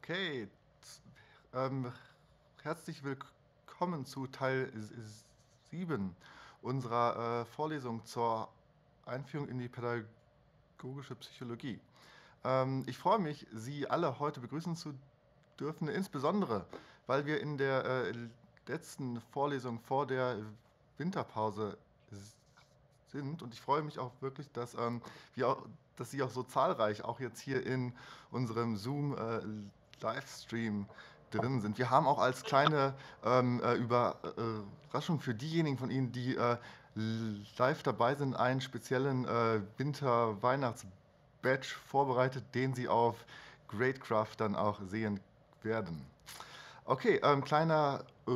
Okay, ähm, herzlich willkommen zu Teil 7 unserer äh, Vorlesung zur Einführung in die pädagogische Psychologie. Ähm, ich freue mich, Sie alle heute begrüßen zu dürfen, insbesondere weil wir in der äh, letzten Vorlesung vor der Winterpause sind und ich freue mich auch wirklich, dass, ähm, wir auch, dass Sie auch so zahlreich auch jetzt hier in unserem Zoom äh, Livestream drin sind. Wir haben auch als kleine ähm, äh, Überraschung für diejenigen von Ihnen, die äh, live dabei sind, einen speziellen äh, Winter-Weihnachts-Badge vorbereitet, den Sie auf Greatcraft dann auch sehen werden. Okay, ähm, kleiner äh,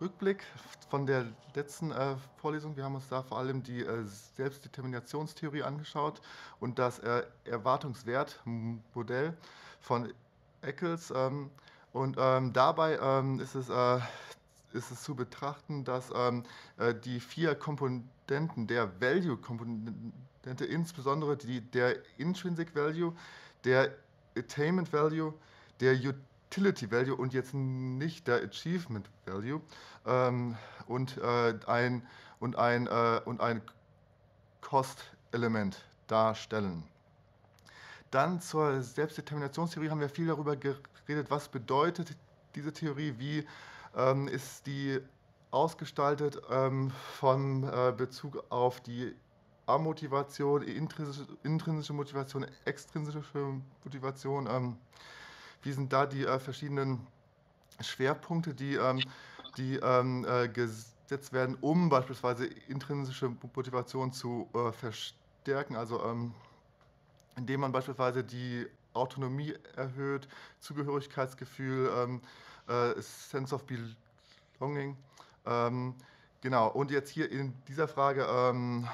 Rückblick von der letzten äh, Vorlesung. Wir haben uns da vor allem die äh, Selbstdeterminationstheorie angeschaut und das äh, Erwartungswertmodell von Eccles. Ähm, und ähm, dabei ähm, ist, es, äh, ist es zu betrachten, dass ähm, äh, die vier Komponenten der Value-Komponente, insbesondere die, der Intrinsic Value, der Attainment Value, der Utility Value und jetzt nicht der Achievement Value ähm, und, äh, ein, und ein, äh, und ein Cost-Element darstellen. Dann zur Selbstdeterminationstheorie haben wir viel darüber geredet, was bedeutet diese Theorie, wie ähm, ist die ausgestaltet ähm, von äh, Bezug auf die Amotivation, intrinsische, intrinsische Motivation, extrinsische Motivation. Ähm, wie sind da die äh, verschiedenen Schwerpunkte, die, ähm, die ähm, äh, gesetzt werden, um beispielsweise intrinsische Motivation zu äh, verstärken? Also ähm, indem man beispielsweise die Autonomie erhöht, Zugehörigkeitsgefühl, ähm, äh, Sense of Belonging. Ähm, genau, und jetzt hier in dieser Frage, ähm,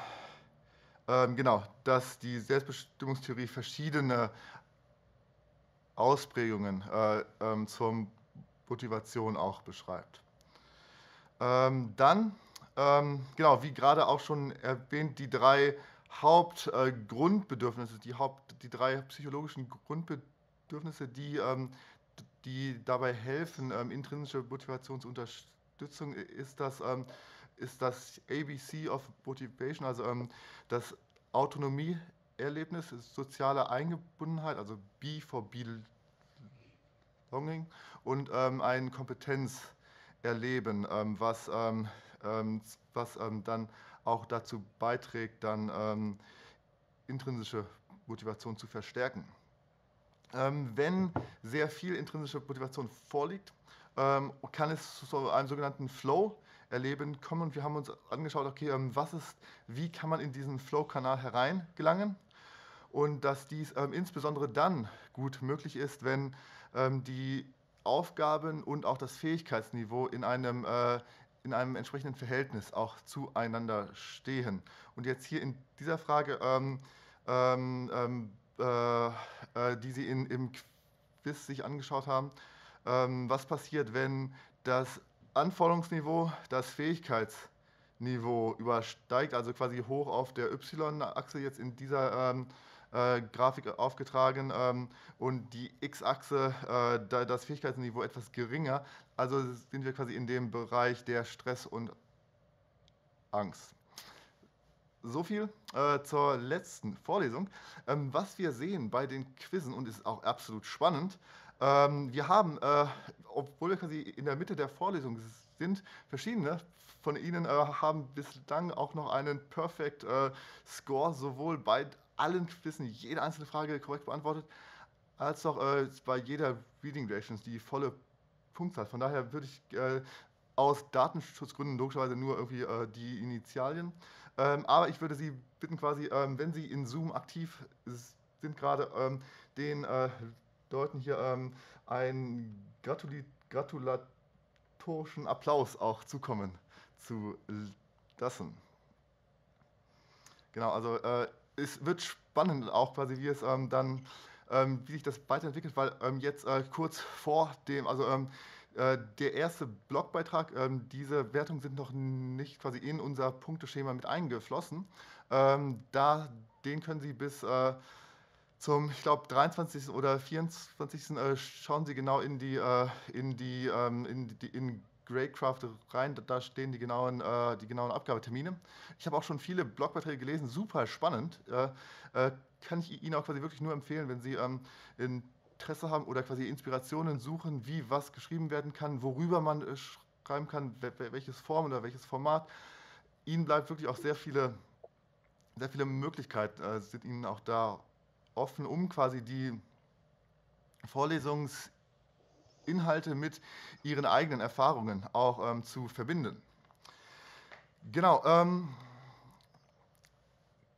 ähm genau, dass die Selbstbestimmungstheorie verschiedene Ausprägungen äh, ähm, zur Motivation auch beschreibt. Ähm, dann, genau, wie gerade auch schon erwähnt, die drei Hauptgrundbedürfnisse, die, Haupt, die drei psychologischen Grundbedürfnisse, die, ähm, die dabei helfen, ähm, intrinsische Motivationsunterstützung, ist das, ähm, ist das ABC of Motivation, also das Autonomieerlebnis, soziale Eingebundenheit, also B for Belonging und ein Kompetenzerleben, was, was dann auch dazu beiträgt, dann ähm, intrinsische Motivation zu verstärken. Ähm, wenn sehr viel intrinsische Motivation vorliegt, ähm, kann es zu einem sogenannten Flow erleben kommen und wir haben uns angeschaut, okay, ähm, was ist, wie kann man in diesen Flow-Kanal hereingelangen und dass dies ähm, insbesondere dann gut möglich ist, wenn ähm, die Aufgaben und auch das Fähigkeitsniveau in einem äh, in einem entsprechenden Verhältnis auch zueinander stehen. Und jetzt hier in dieser Frage, ähm, ähm, ähm äh, äh, die Sie in, im Quiz sich angeschaut haben, ähm, was passiert, wenn das Anforderungsniveau das Fähigkeitsniveau übersteigt, also quasi hoch auf der Y-Achse jetzt in dieser ähm, äh, Grafik aufgetragen ähm, und die X-Achse, äh, das Fähigkeitsniveau etwas geringer. Also sind wir quasi in dem Bereich der Stress und Angst. So viel äh, zur letzten Vorlesung. Ähm, was wir sehen bei den Quizzen, und ist auch absolut spannend, ähm, wir haben, äh, obwohl wir quasi in der Mitte der Vorlesung sind, verschiedene von Ihnen äh, haben bislang auch noch einen Perfect äh, Score, sowohl bei allen Quizzen jede einzelne Frage korrekt beantwortet, als auch äh, bei jeder Reading Reactions die volle Punktzahl. Von daher würde ich äh, aus Datenschutzgründen logischerweise nur irgendwie äh, die Initialien. Ähm, aber ich würde Sie bitten, quasi, ähm, wenn Sie in Zoom aktiv sind, gerade ähm, den äh, Leuten hier ähm, einen Gratuli gratulatorischen Applaus auch zukommen zu lassen. Genau, also äh, es wird spannend auch quasi, wie es ähm, dann, ähm, wie sich das weiterentwickelt, weil ähm, jetzt äh, kurz vor dem, also ähm, äh, der erste Blogbeitrag, ähm, diese Wertungen sind noch nicht quasi in unser Punkteschema mit eingeflossen. Da, den können Sie bis, äh, zum, ich glaube, 23. oder 24. Äh, schauen Sie genau in die, äh, in die, ähm, in die in Greycraft rein, da stehen die genauen, äh, die genauen Abgabetermine. Ich habe auch schon viele Blogbeiträge gelesen, super spannend. kann ich Ihnen auch quasi wirklich nur empfehlen, wenn Sie ähm, Interesse haben oder quasi Inspirationen suchen, wie was geschrieben werden kann, worüber man schreiben kann, welches Form oder welches Format. Ihnen bleibt wirklich auch sehr viele, sehr viele Möglichkeiten, sind Ihnen auch da offen, um quasi die Vorlesungsinhalte mit ihren eigenen Erfahrungen auch ähm, zu verbinden. Genau. Ähm,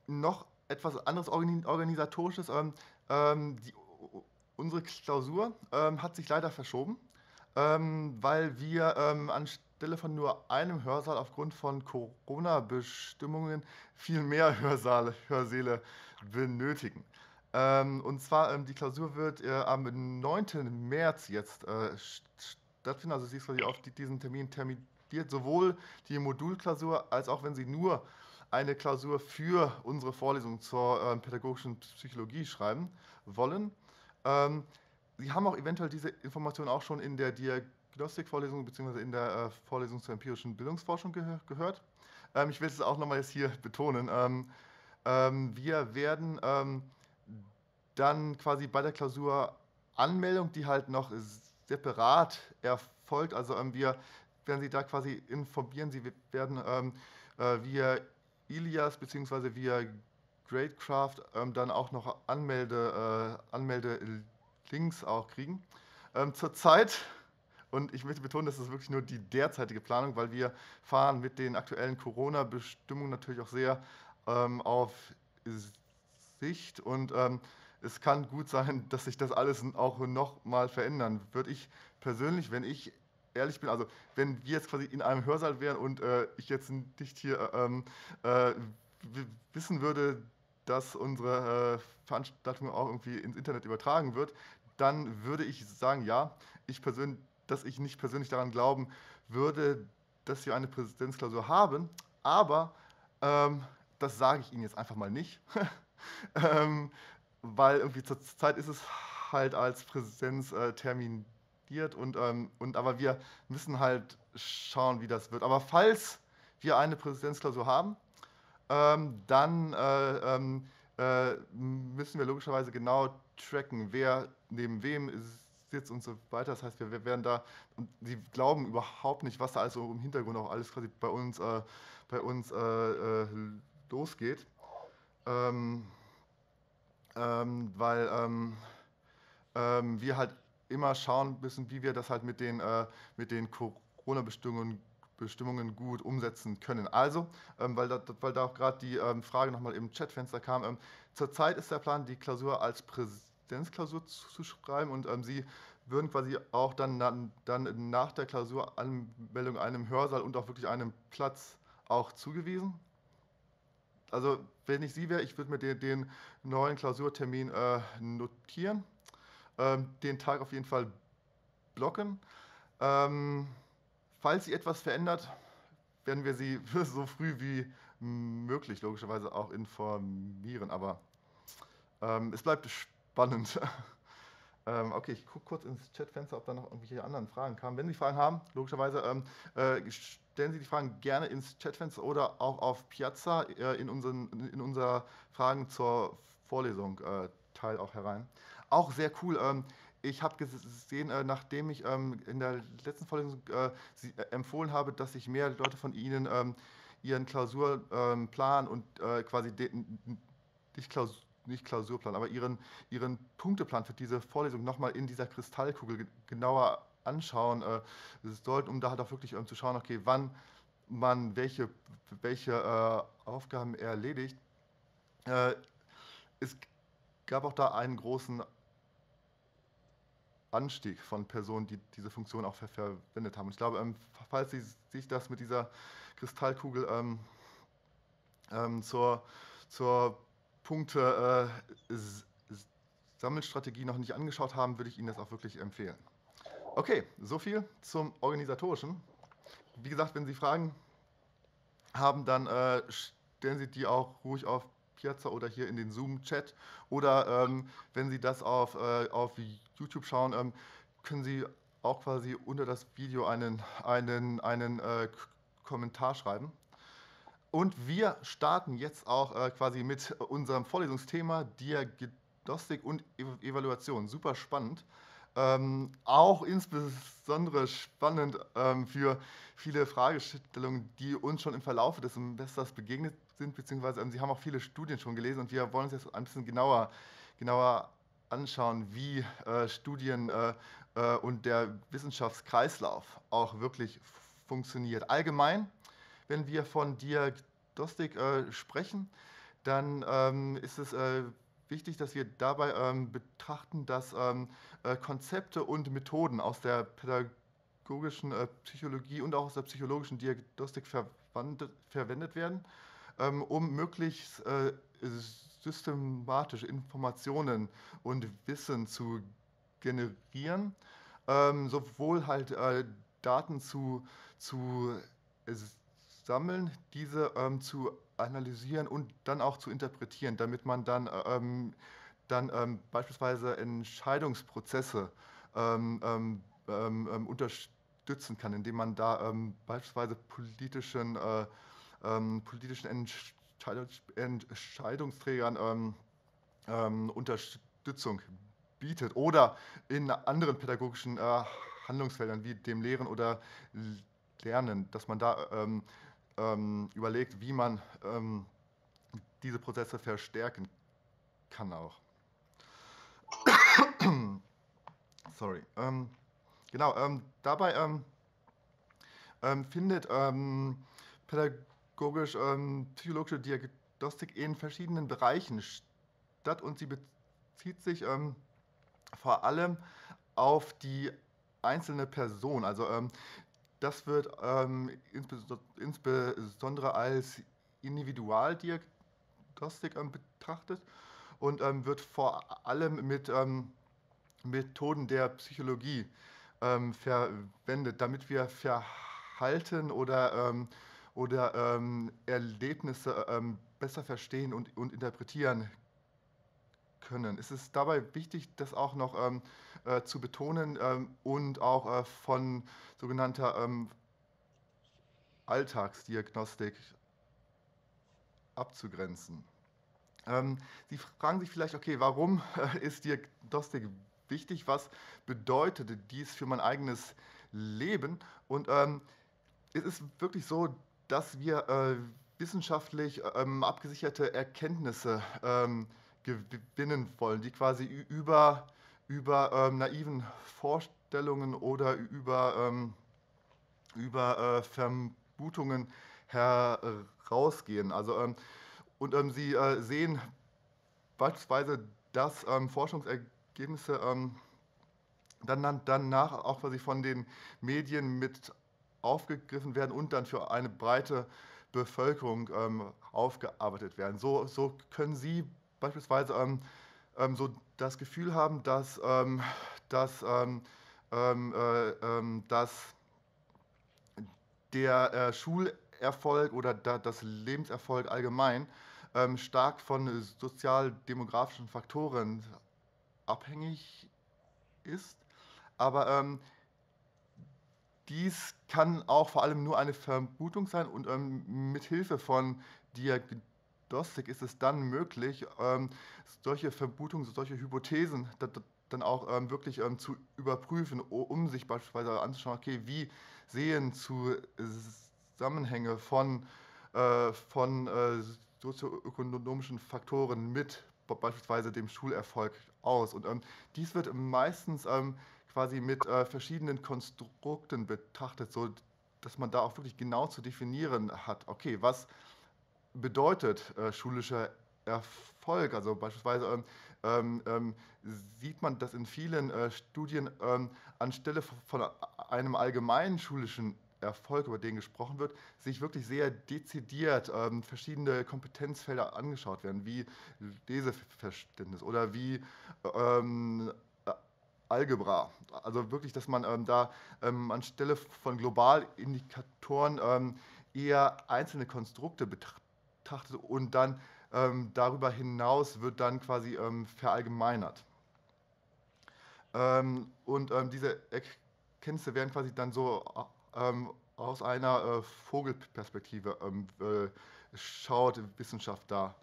noch etwas anderes organisatorisches. Ähm, ähm, die, unsere Klausur ähm, hat sich leider verschoben, ähm, weil wir anstelle von nur einem Hörsaal aufgrund von Corona-Bestimmungen viel mehr Hörsaale, Hörsäle benötigen. Ähm, und zwar, ähm, die Klausur wird äh, am 9. März jetzt äh, stattfinden. Also sie ist auf die, diesen Termin terminiert, sowohl die Modulklausur als auch wenn Sie nur eine Klausur für unsere Vorlesung zur äh, pädagogischen Psychologie schreiben wollen. Ähm, Sie haben auch eventuell diese Information auch schon in der Diagnostikvorlesung bzw. in der äh, Vorlesung zur empirischen Bildungsforschung ge gehört. Ähm, ich will es auch nochmal jetzt hier betonen. Ähm, ähm, wir werden dann quasi bei der Klausur Anmeldung, die halt noch separat erfolgt. Also ähm, wir werden Sie da quasi informieren. Sie werden ähm, äh, via Ilias bzw. via Greatcraft ähm, dann auch noch Anmelde, äh, Anmelde-Links auch kriegen. Ähm, zurzeit, und ich möchte betonen, das ist wirklich nur die derzeitige Planung, weil wir fahren mit den aktuellen Corona-Bestimmungen natürlich auch sehr ähm, auf Sicht und ähm, es kann gut sein, dass sich das alles auch noch mal verändern wird. Ich persönlich, wenn ich ehrlich bin, also wenn wir jetzt quasi in einem Hörsaal wären und äh, ich jetzt nicht hier äh, ähm, äh, wissen würde, dass unsere äh, Veranstaltung auch irgendwie ins Internet übertragen wird, dann würde ich sagen, ja, ich persönlich, dass ich nicht persönlich daran glauben würde, dass wir eine Präsidenzklausur haben, aber ähm, das sage ich Ihnen jetzt einfach mal nicht. ähm, weil irgendwie zur Zeit ist es halt als Präsenz äh, terminiert und, ähm, und aber wir müssen halt schauen, wie das wird. Aber falls wir eine Präsenzklausur haben, ähm, dann äh, ähm, äh, müssen wir logischerweise genau tracken, wer neben wem sitzt und so weiter. Das heißt, wir, wir werden da, und sie glauben überhaupt nicht, was da also im Hintergrund auch alles quasi bei uns, äh, bei uns äh, äh, losgeht. Ähm, ähm, weil ähm, ähm, wir halt immer schauen müssen, wie wir das halt mit den, äh, den Corona-Bestimmungen Bestimmungen gut umsetzen können. Also, ähm, weil, da, weil da auch gerade die ähm, Frage nochmal im Chatfenster kam, ähm, zurzeit ist der Plan, die Klausur als Präsenzklausur zu, zu schreiben und ähm, Sie würden quasi auch dann, dann nach der Klausuranmeldung einem Hörsaal und auch wirklich einem Platz auch zugewiesen also wenn ich Sie wäre, ich würde mir den, den, neuen Klausurtermin äh, notieren, ähm, den Tag auf jeden Fall blocken. Ähm, falls sich etwas verändert, werden wir Sie so früh wie möglich logischerweise auch informieren. Aber ähm, es bleibt spannend. Ähm, okay, ich gucke kurz ins Chatfenster, ob da noch irgendwelche anderen Fragen kamen. Wenn Sie Fragen haben, logischerweise ähm, äh, stellen Sie die Fragen gerne ins Chatfenster oder auch auf Piazza äh, in, unseren, in unser Fragen zur Vorlesung äh, Teil auch herein. Auch sehr cool. Ähm, ich habe gesehen, äh, nachdem ich ähm, in der letzten Vorlesung empfohlen habe, dass sich mehr Leute von Ihnen ähm, ihren Klausurplan und quasi nicht Klausur nicht Klausurplan, aber ihren, ihren Punkteplan für diese Vorlesung nochmal in dieser Kristallkugel genauer anschauen äh, sollten, um da halt auch wirklich ähm, zu schauen, okay, wann man welche, welche äh, Aufgaben erledigt. Äh, es gab auch da einen großen Anstieg von Personen, die diese Funktion auch ver verwendet haben. Und ich glaube, ähm, falls Sie sich das mit dieser Kristallkugel ähm, ähm, zur, zur Punkte äh, Sammelstrategie noch nicht angeschaut haben, würde ich Ihnen das auch wirklich empfehlen. Okay, so viel zum Organisatorischen. Wie gesagt, wenn Sie Fragen haben, dann äh, stellen Sie die auch ruhig auf Piazza oder hier in den Zoom-Chat. Oder ähm, wenn Sie das auf, äh, auf YouTube schauen, ähm, können Sie auch quasi unter das Video einen, einen, einen äh, Kommentar schreiben. Und wir starten jetzt auch äh, quasi mit unserem Vorlesungsthema Diagnostik und Evaluation. Super spannend. Ähm, auch insbesondere spannend ähm, für viele Fragestellungen, die uns schon im Verlauf des Semesters begegnet sind, beziehungsweise ähm, Sie haben auch viele Studien schon gelesen und wir wollen uns jetzt ein bisschen genauer, genauer anschauen, wie äh, Studien äh, äh, und der Wissenschaftskreislauf auch wirklich funktioniert. Allgemein, wenn wir von Diagnostik äh, sprechen, dann ähm, ist es äh, wichtig, dass wir dabei ähm, betrachten, dass ähm, äh, Konzepte und Methoden aus der pädagogischen äh, Psychologie und auch aus der psychologischen Diagnostik verwendet werden, ähm, um möglichst äh, systematische Informationen und Wissen zu generieren, ähm, sowohl halt äh, Daten zu, zu sammeln, diese ähm, zu analysieren und dann auch zu interpretieren, damit man dann, ähm, dann ähm, beispielsweise Entscheidungsprozesse ähm, ähm, ähm, unterstützen kann, indem man da beispielsweise politischen, äh, politischen Entscheidungs Entscheidungsträgern Unterstützung bietet oder in anderen pädagogischen äh, Handlungsfeldern wie dem Lehren oder Lernen, dass man da ähm, ähm, überlegt, wie man ähm, diese Prozesse verstärken kann auch. Sorry. Ähm, genau, ähm, dabei ähm, ähm, findet pädagogisch psychologische Diagnostik in verschiedenen Bereichen statt und sie bezieht sich vor allem auf die einzelne Person. Also das wird ähm, insbesondere als Individualdiagnostik ähm, betrachtet und ähm, wird vor allem mit ähm, Methoden der Psychologie ähm, verwendet, damit wir Verhalten oder, ähm, oder Erlebnisse besser verstehen und, und interpretieren können. Es ist dabei wichtig, das auch noch äh, zu betonen ähm, und auch äh, von sogenannter ähm, Alltagsdiagnostik abzugrenzen. Ähm, Sie fragen sich vielleicht, okay, warum äh, ist Diagnostik wichtig? Was bedeutet dies für mein eigenes Leben? Und ähm, es ist wirklich so, dass wir äh, wissenschaftlich ähm, abgesicherte Erkenntnisse ähm, gewinnen wollen, die quasi über, über ähm, naiven Vorstellungen oder über, ähm, über äh, Vermutungen herausgehen. Also, ähm, und ähm, Sie äh, sehen beispielsweise, dass ähm, Forschungsergebnisse ähm, dann, danach auch quasi von den Medien mit aufgegriffen werden und dann für eine breite Bevölkerung aufgearbeitet werden. So, so können Sie beispielsweise ähm, ähm, so das Gefühl haben, dass, ähm, dass, ähm, ähm, äh, ähm, dass der äh, Schulerfolg oder da, das Lebenserfolg allgemein stark von sozialdemografischen Faktoren abhängig ist. Aber dies kann auch vor allem nur eine Vermutung sein und ähm, mit Hilfe von Diagnosen Diagnostik ist es dann möglich, ähm, solche Vermutungen, solche Hypothesen dann auch ähm, wirklich ähm, zu überprüfen, um sich beispielsweise anzuschauen, okay, wie sehen Zusammenhänge von, äh, von äh, sozioökonomischen Faktoren mit beispielsweise dem Schulerfolg aus. Und dies wird meistens quasi mit äh, verschiedenen Konstrukten betrachtet, so dass man da auch wirklich genau zu definieren hat, okay, was bedeutet äh, schulischer Erfolg? Also beispielsweise ähm, ähm, ähm, sieht man, dass in vielen äh, Studien ähm, anstelle von einem allgemeinen schulischen Erfolg, über den gesprochen wird, sich wirklich sehr dezidiert ähm, verschiedene Kompetenzfelder angeschaut werden, wie Leseverständnis oder wie ähm, Algebra. Also wirklich, dass man da anstelle von Globalindikatoren eher einzelne Konstrukte betrachtet betrachtet und dann ähm, darüber hinaus wird dann quasi ähm, verallgemeinert. Ähm, und ähm, diese Erkenntnisse werden quasi dann so ähm, aus einer äh, Vogelperspektive äh, schaut Wissenschaft da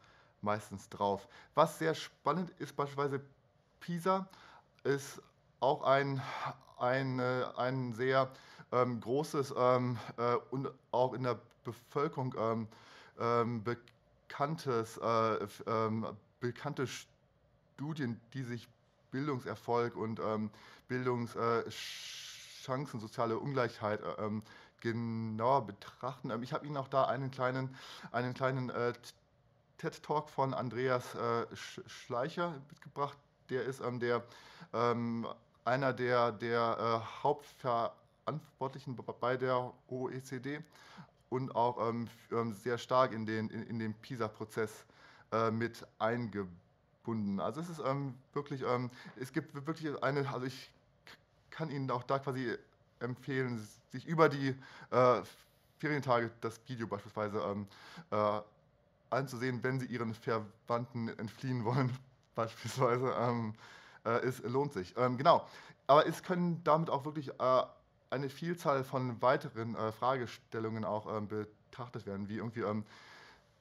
meistens drauf. Was sehr spannend ist, beispielsweise PISA ist auch ein, ein, ein sehr ähm, großes ähm, äh, und auch in der Bevölkerung ähm, ähm bekanntes, äh, ähm, bekannte Studien, die sich Bildungserfolg und ähm, Bildungschancen, soziale Ungleichheit äh, genauer betrachten. ich habe Ihnen auch da einen kleinen, einen kleinen äh, TED-Talk von Andreas äh, Schleicher mitgebracht. Der ist ähm, der, ähm, einer der, der äh, Hauptverantwortlichen bei der OECD und auch ähm, ähm, sehr stark in den, in, in den PISA-Prozess äh, mit eingebunden. Also es ist ähm, wirklich, ähm, es gibt wirklich eine, also ich kann Ihnen auch da quasi empfehlen, sich über die äh, Ferientage das Video beispielsweise ähm, äh, anzusehen, wenn Sie Ihren Verwandten entfliehen wollen, beispielsweise. Ähm, äh, es lohnt sich. Genau. Aber es können damit auch wirklich äh, eine Vielzahl von weiteren äh, Fragestellungen auch ähm, betrachtet werden, wie irgendwie, ähm,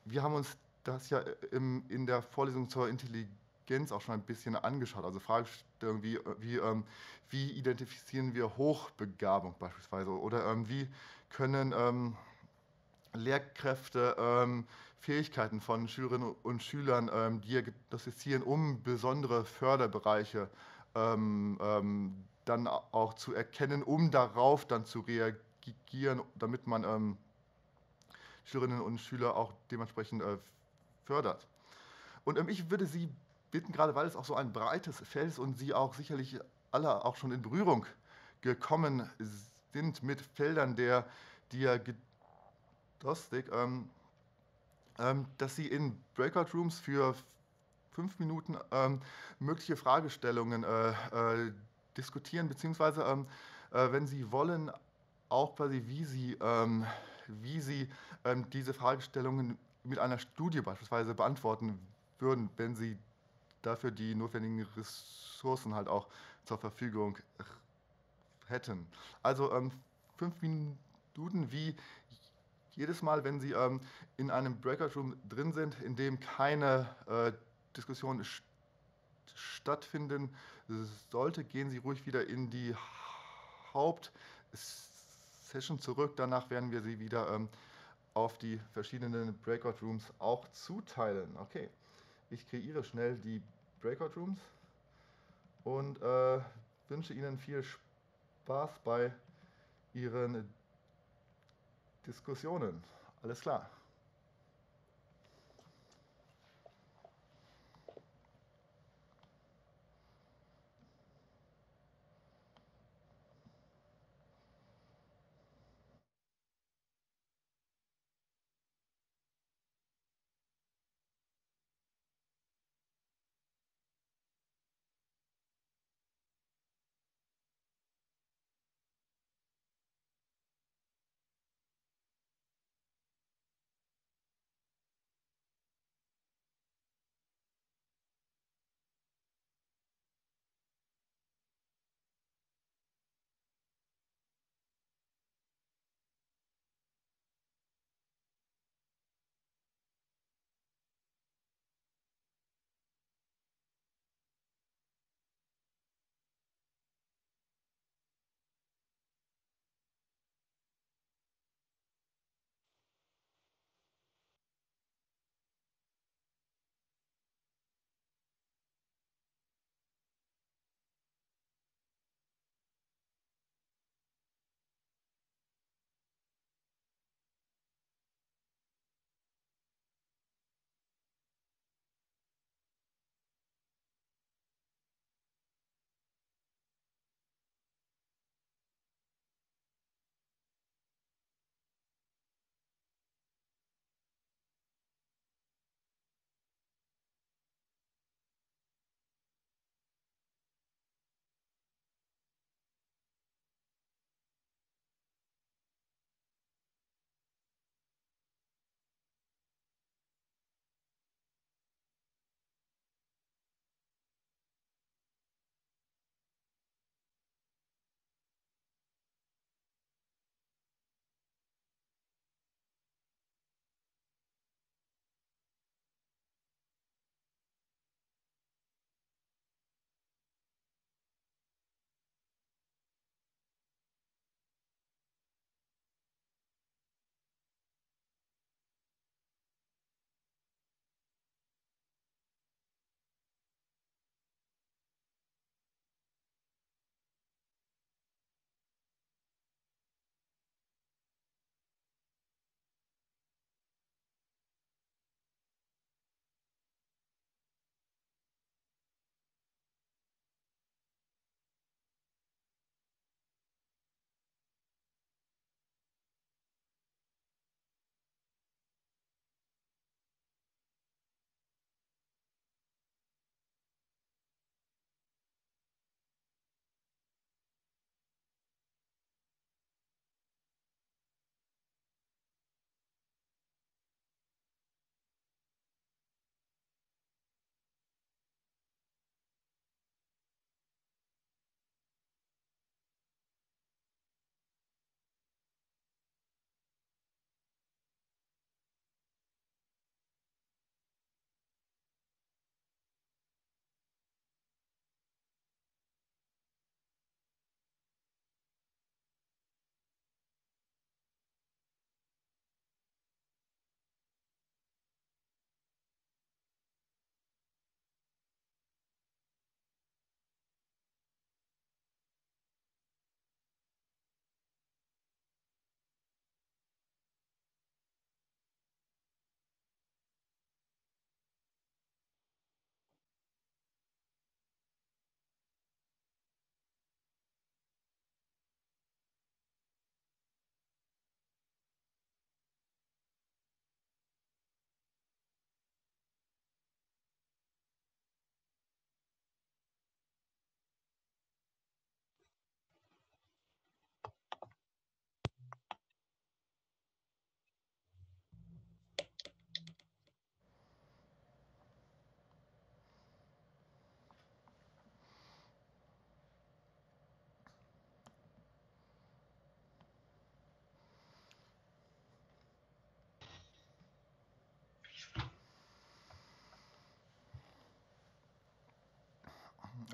wir haben uns das ja im, in der Vorlesung zur Intelligenz auch schon ein bisschen angeschaut. Also Fragestellungen wie, wie, ähm, wie identifizieren wir Hochbegabung beispielsweise oder ähm, wie können ähm, Lehrkräfte Fähigkeiten von Schülerinnen und Schülern diagnostizieren, um besondere Förderbereiche ähm, ähm, dann auch zu erkennen, um darauf dann zu reagieren, damit man ähm, Schülerinnen und Schüler auch dementsprechend äh, fördert. Und ähm, ich würde Sie bitten, gerade weil es auch so ein breites Feld ist und Sie auch sicherlich alle auch schon in Berührung gekommen sind mit Feldern der Diagnostik, ähm, ähm, dass Sie in Breakout Rooms für fünf Minuten ähm, mögliche Fragestellungen äh, äh, diskutieren, beziehungsweise, ähm, äh, wenn Sie wollen, auch quasi, wie Sie, ähm, wie Sie ähm, diese Fragestellungen mit einer Studie beispielsweise beantworten würden, wenn Sie dafür die notwendigen Ressourcen halt auch zur Verfügung hätten. Also ähm, fünf Minuten, wie jedes Mal, wenn Sie ähm, in einem Breakout Room drin sind, in dem keine äh, Diskussion stattfinden sollte, gehen Sie ruhig wieder in die Hauptsession zurück. Danach werden wir Sie wieder ähm, auf die verschiedenen Breakout Rooms auch zuteilen. Okay, ich kreiere schnell die Breakout Rooms und äh, wünsche Ihnen viel Spaß bei Ihren Diskussionen. Alles klar.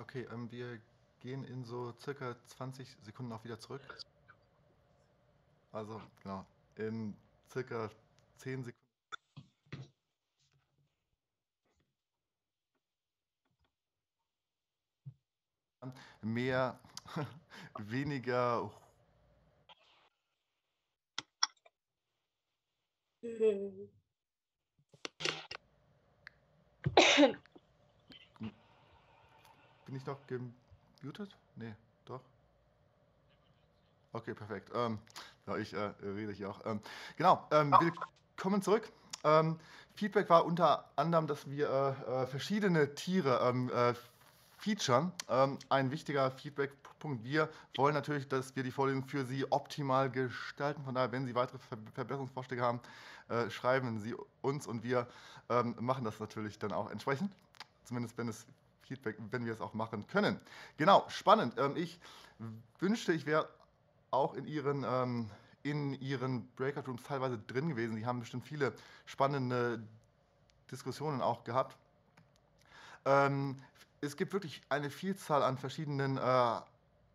Okay, ähm, wir gehen in so circa 20 Sekunden auch wieder zurück. Also, genau, in circa 10 Sekunden. Mehr, weniger. Bin ich noch gemutet? Nee, doch. Okay, perfekt. Ähm, ja, ich äh, rede hier auch. Ähm, genau, ähm, willkommen zurück. Ähm, Feedback war unter anderem, dass wir äh, äh verschiedene Tiere ähm, äh, featuren. Ähm, ein wichtiger Feedback-Punkt. Wir wollen natürlich, dass wir die Vorlesung für Sie optimal gestalten. Von daher, wenn Sie weitere Ver Verbesserungsvorschläge haben, äh, schreiben Sie uns und wir machen das natürlich dann auch entsprechend. Zumindest wenn es Feedback, wenn wir es auch machen können. Genau, spannend. Ähm, ich wünschte, ich wäre auch in Ihren, ähm, in Ihren Breakout Rooms teilweise drin gewesen. Sie haben bestimmt viele spannende Diskussionen auch gehabt. Ähm, es gibt wirklich eine Vielzahl an verschiedenen äh,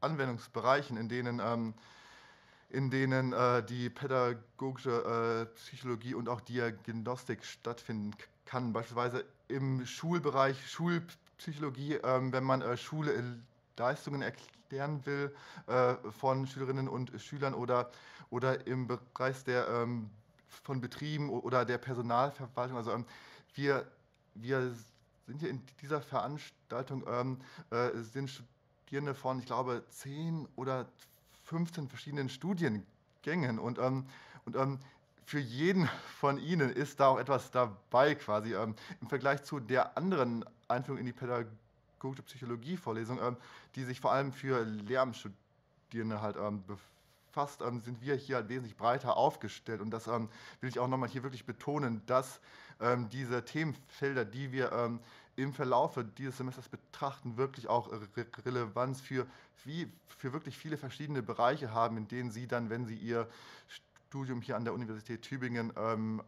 Anwendungsbereichen, in denen, in denen äh, die pädagogische äh, Psychologie und auch Diagnostik stattfinden kann. Beispielsweise im Schulbereich, Schulpsychologie. Psychologie, ähm, wenn man äh, Schule Leistungen erklären will äh, von Schülerinnen und Schülern oder, oder im Bereich der, ähm, von Betrieben oder der Personalverwaltung. Also ähm, wir, wir sind hier in dieser Veranstaltung, äh, sind Studierende von, ich glaube, 10 oder 15 verschiedenen Studiengängen und, und für jeden von Ihnen ist da auch etwas dabei quasi. Ähm, Im Vergleich zu der anderen Einführung in die pädagogische Psychologie-Vorlesung, ähm, die sich vor allem für Lehramtsstudierende halt ähm, befasst, ähm, sind wir hier halt wesentlich breiter aufgestellt. Und das ähm, will ich auch nochmal hier wirklich betonen, dass ähm, diese Themenfelder, die wir im Verlaufe dieses Semesters betrachten, wirklich auch Re Relevanz für, wie, für wirklich viele verschiedene Bereiche haben, in denen Sie dann, wenn Sie Ihr Studium hier an der Universität Tübingen ähm,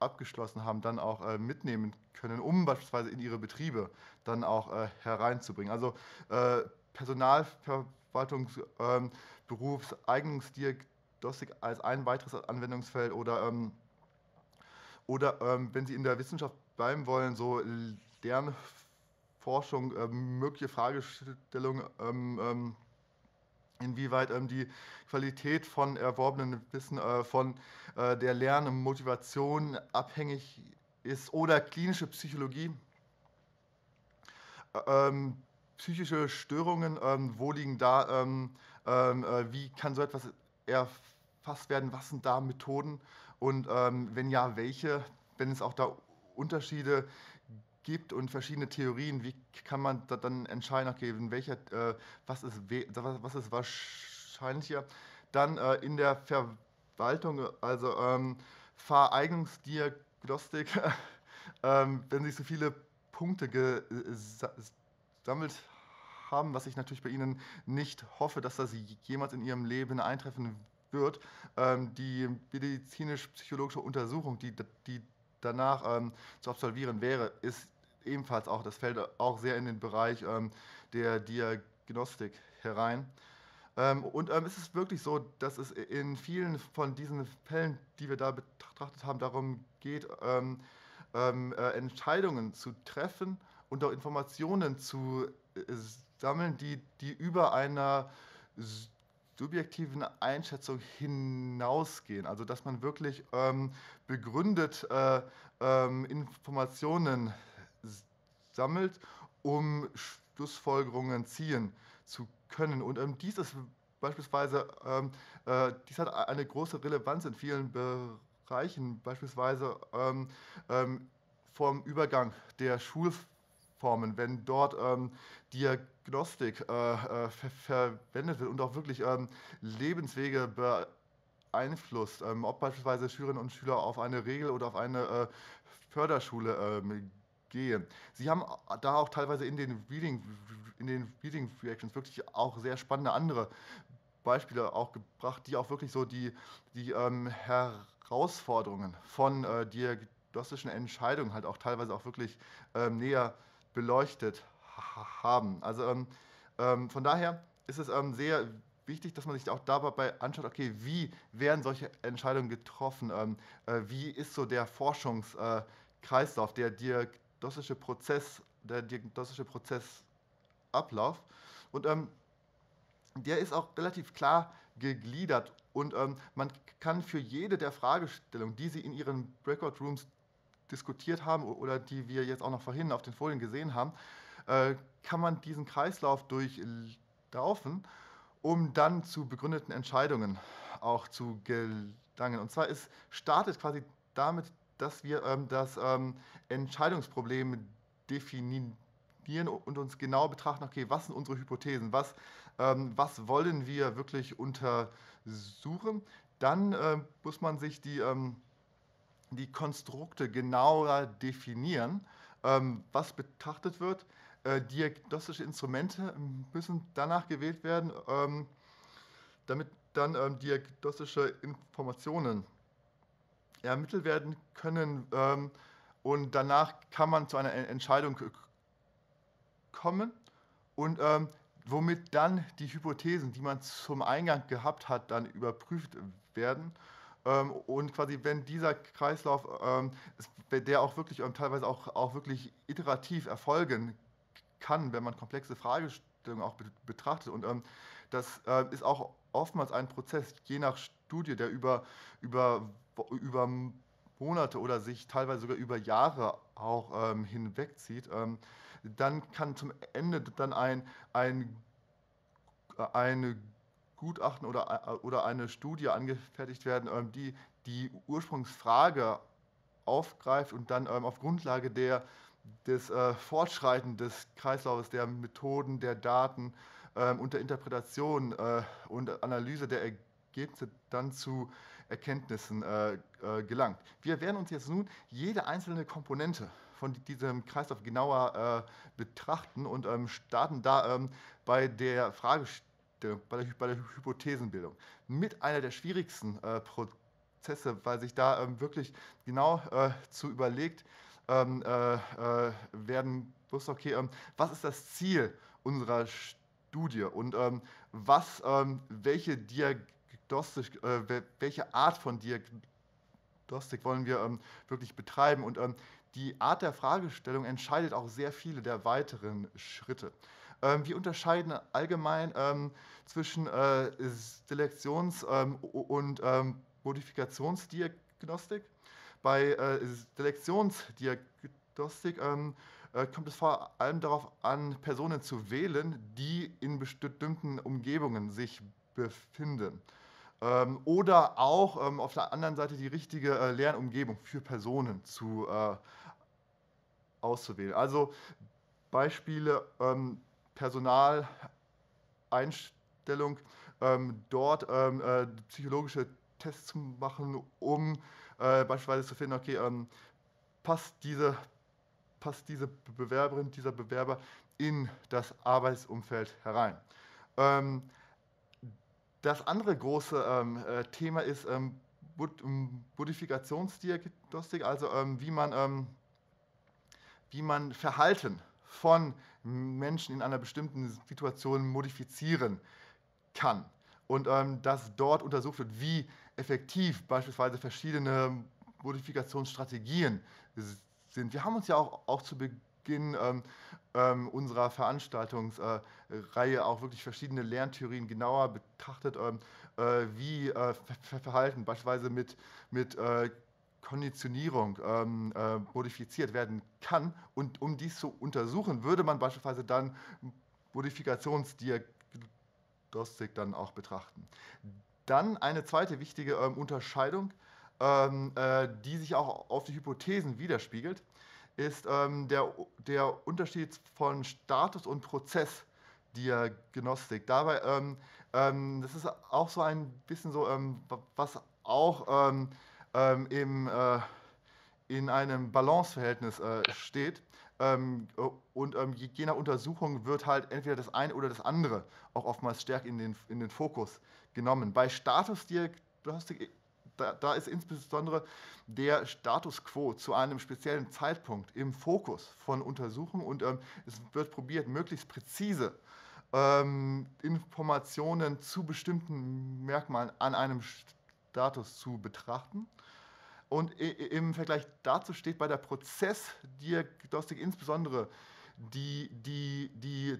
abgeschlossen haben, dann auch äh, mitnehmen können, um beispielsweise in ihre Betriebe dann auch äh, hereinzubringen. Also äh, Personalverwaltungsberufs, ähm, Eignungsdiagnostik als ein weiteres Anwendungsfeld oder, ähm, oder ähm, wenn Sie in der Wissenschaft bleiben wollen, so Lernforschung, ähm, mögliche Fragestellungen, ähm, ähm, inwieweit ähm, die Qualität von erworbenem Wissen, äh, von äh, der Lernmotivation abhängig ist oder klinische Psychologie, ähm, psychische Störungen, ähm, wo liegen da, ähm, ähm, äh, wie kann so etwas erfasst werden, was sind da Methoden? Und ähm, wenn ja, welche, wenn es auch da Unterschiede gibt, und verschiedene Theorien, wie kann man dann entscheiden, okay, in welcher, äh, was, ist, was ist wahrscheinlicher? Dann äh, in der Verwaltung, also ähm, Vereignungsdiagnostik, ähm, wenn sich so viele Punkte gesammelt haben, was ich natürlich bei Ihnen nicht hoffe, dass das jemals in Ihrem Leben eintreffen wird, ähm, die medizinisch-psychologische Untersuchung, die, die danach ähm, zu absolvieren wäre, ist ebenfalls auch, das fällt auch sehr in den Bereich ähm, der Diagnostik herein. Ähm, und ähm, es ist wirklich so, dass es in vielen von diesen Fällen, die wir da betrachtet haben, darum geht, ähm, ähm, äh, Entscheidungen zu treffen und auch Informationen zu äh, sammeln, die, die über einer subjektiven Einschätzung hinausgehen. Also dass man wirklich ähm, begründet äh, ähm, Informationen sammelt, um Schlussfolgerungen ziehen zu können. Und ähm, dies ist beispielsweise, ähm, äh, dies hat eine große Relevanz in vielen Bereichen, beispielsweise ähm, ähm vom Übergang der Schulformen, wenn dort ähm, Diagnostik äh, äh, ver verwendet wird und auch wirklich ähm, Lebenswege beeinflusst, ob beispielsweise Schülerinnen und Schüler auf eine Regel oder auf eine äh, Förderschule gehe. Sie haben da auch teilweise in den Reading, in den Reading Reactions wirklich auch sehr spannende andere Beispiele auch gebracht, die auch wirklich so die, die ähm, Herausforderungen von äh, diagnostischen Entscheidungen halt auch teilweise auch wirklich ähm, näher beleuchtet haben. Also ähm, ähm, von daher ist es ähm, sehr wichtig, dass man sich auch dabei anschaut, okay, wie werden solche Entscheidungen getroffen? Ähm, äh, wie ist so der Forschungskreislauf, der diagnostische Prozess, der diagnostische Prozessablauf? Und ähm, der ist auch relativ klar gegliedert und ähm, man kann für jede der Fragestellungen, die Sie in Ihren Breakout Rooms diskutiert haben oder die wir jetzt auch noch vorhin auf den Folien gesehen haben, äh, kann man diesen Kreislauf durchlaufen, um dann zu begründeten Entscheidungen auch zu gelangen. Und zwar ist, startet quasi damit, dass wir ähm, das ähm, Entscheidungsproblem definieren und uns genau betrachten, okay, was sind unsere Hypothesen, was, ähm, was wollen wir wirklich untersuchen. Dann äh, muss man sich die, ähm, die Konstrukte genauer definieren, ähm, was betrachtet wird. Äh, diagnostische Instrumente müssen danach gewählt werden, ähm, damit dann ähm, diagnostische Informationen ermittelt werden können. Ähm, und danach kann man zu einer Entscheidung kommen und ähm, womit dann die Hypothesen, die man zum Eingang gehabt hat, dann überprüft werden. Ähm, und quasi, wenn dieser Kreislauf, ähm, der auch wirklich ähm, teilweise auch, auch wirklich iterativ erfolgen kann, wenn man komplexe Fragestellungen auch betrachtet. Und das äh, ist auch oftmals ein Prozess, je nach Studie, der über, über, über Monate oder sich teilweise sogar über Jahre auch ähm, hinwegzieht. Ähm, dann kann zum Ende dann ein, ein, eine Gutachten oder, oder eine Studie angefertigt werden, ähm, die die Ursprungsfrage aufgreift und dann ähm, auf Grundlage der, des äh, Fortschreitens des Kreislaufes, der Methoden, der Daten ähm, und der Interpretation äh, und Analyse der Ergebnisse dann zu Erkenntnissen äh, gelangt. Wir werden uns jetzt nun jede einzelne Komponente von diesem Kreislauf genauer äh, betrachten und ähm, starten da ähm, bei der Fragestellung, bei der, bei der, Hypothesenbildung. Mit einer der schwierigsten äh, Prozesse, weil sich da ähm, wirklich genau äh, zu überlegt ähm, äh, äh, werden muss, okay, ähm, was ist das Ziel unserer Studie und ähm, was, welche Diagnostik, äh, welche Art von Diagnostik wollen wir wirklich betreiben und die Art der Fragestellung entscheidet auch sehr viele der weiteren Schritte. Ähm, wir unterscheiden allgemein ähm, zwischen äh, Selektions- ähm, und Modifikationsdiagnostik. Bei äh, Selektionsdiagnostik äh, kommt es vor allem darauf an, Personen zu wählen, die in bestimmten Umgebungen sich befinden. Oder auch auf der anderen Seite die richtige Lernumgebung für Personen zu auszuwählen. Also Beispiele ähm, Personaleinstellung, ähm, dort ähm, äh, psychologische Tests zu machen, um äh, beispielsweise zu finden, okay, ähm, passt, diese, passt diese Bewerberin, dieser Bewerber in das Arbeitsumfeld herein. Ähm, das andere große ähm, äh, Thema ist Modifikationsdiagnostik, also wie man wie man Verhalten von Menschen in einer bestimmten Situation modifizieren kann. Und ähm, dass dort untersucht wird, wie effektiv beispielsweise verschiedene Modifikationsstrategien sind. Wir haben uns ja auch, auch zu Beginn ähm, ähm, unserer Veranstaltungsreihe auch wirklich verschiedene Lerntheorien genauer betrachtet, ähm, äh, wie äh, Verhalten beispielsweise mit, mit äh, Konditionierung ähm, äh, modifiziert werden kann. Und um dies zu untersuchen, würde man beispielsweise dann Modifikationsdiagnostik dann auch betrachten. Dann eine zweite wichtige ähm, Unterscheidung, ähm, äh, die sich auch auf die Hypothesen widerspiegelt, ist ähm, der, der Unterschied von Status und Prozessdiagnostik. Dabei, ähm, ähm, das ist auch so ein bisschen so, was auch ähm, im, äh, in einem Balanceverhältnis äh, steht. Ähm, und ähm, je nach Untersuchung wird halt entweder das eine oder das andere auch oftmals stärker in den, in den Fokus genommen. Bei Statusdiagnostik da, da ist insbesondere der Status quo zu einem speziellen Zeitpunkt im Fokus von Untersuchungen und ähm, es wird probiert, möglichst präzise ähm, Informationen zu bestimmten Merkmalen an einem Status zu betrachten. Und im Vergleich dazu steht bei der Prozessdiagnostik insbesondere die, die, die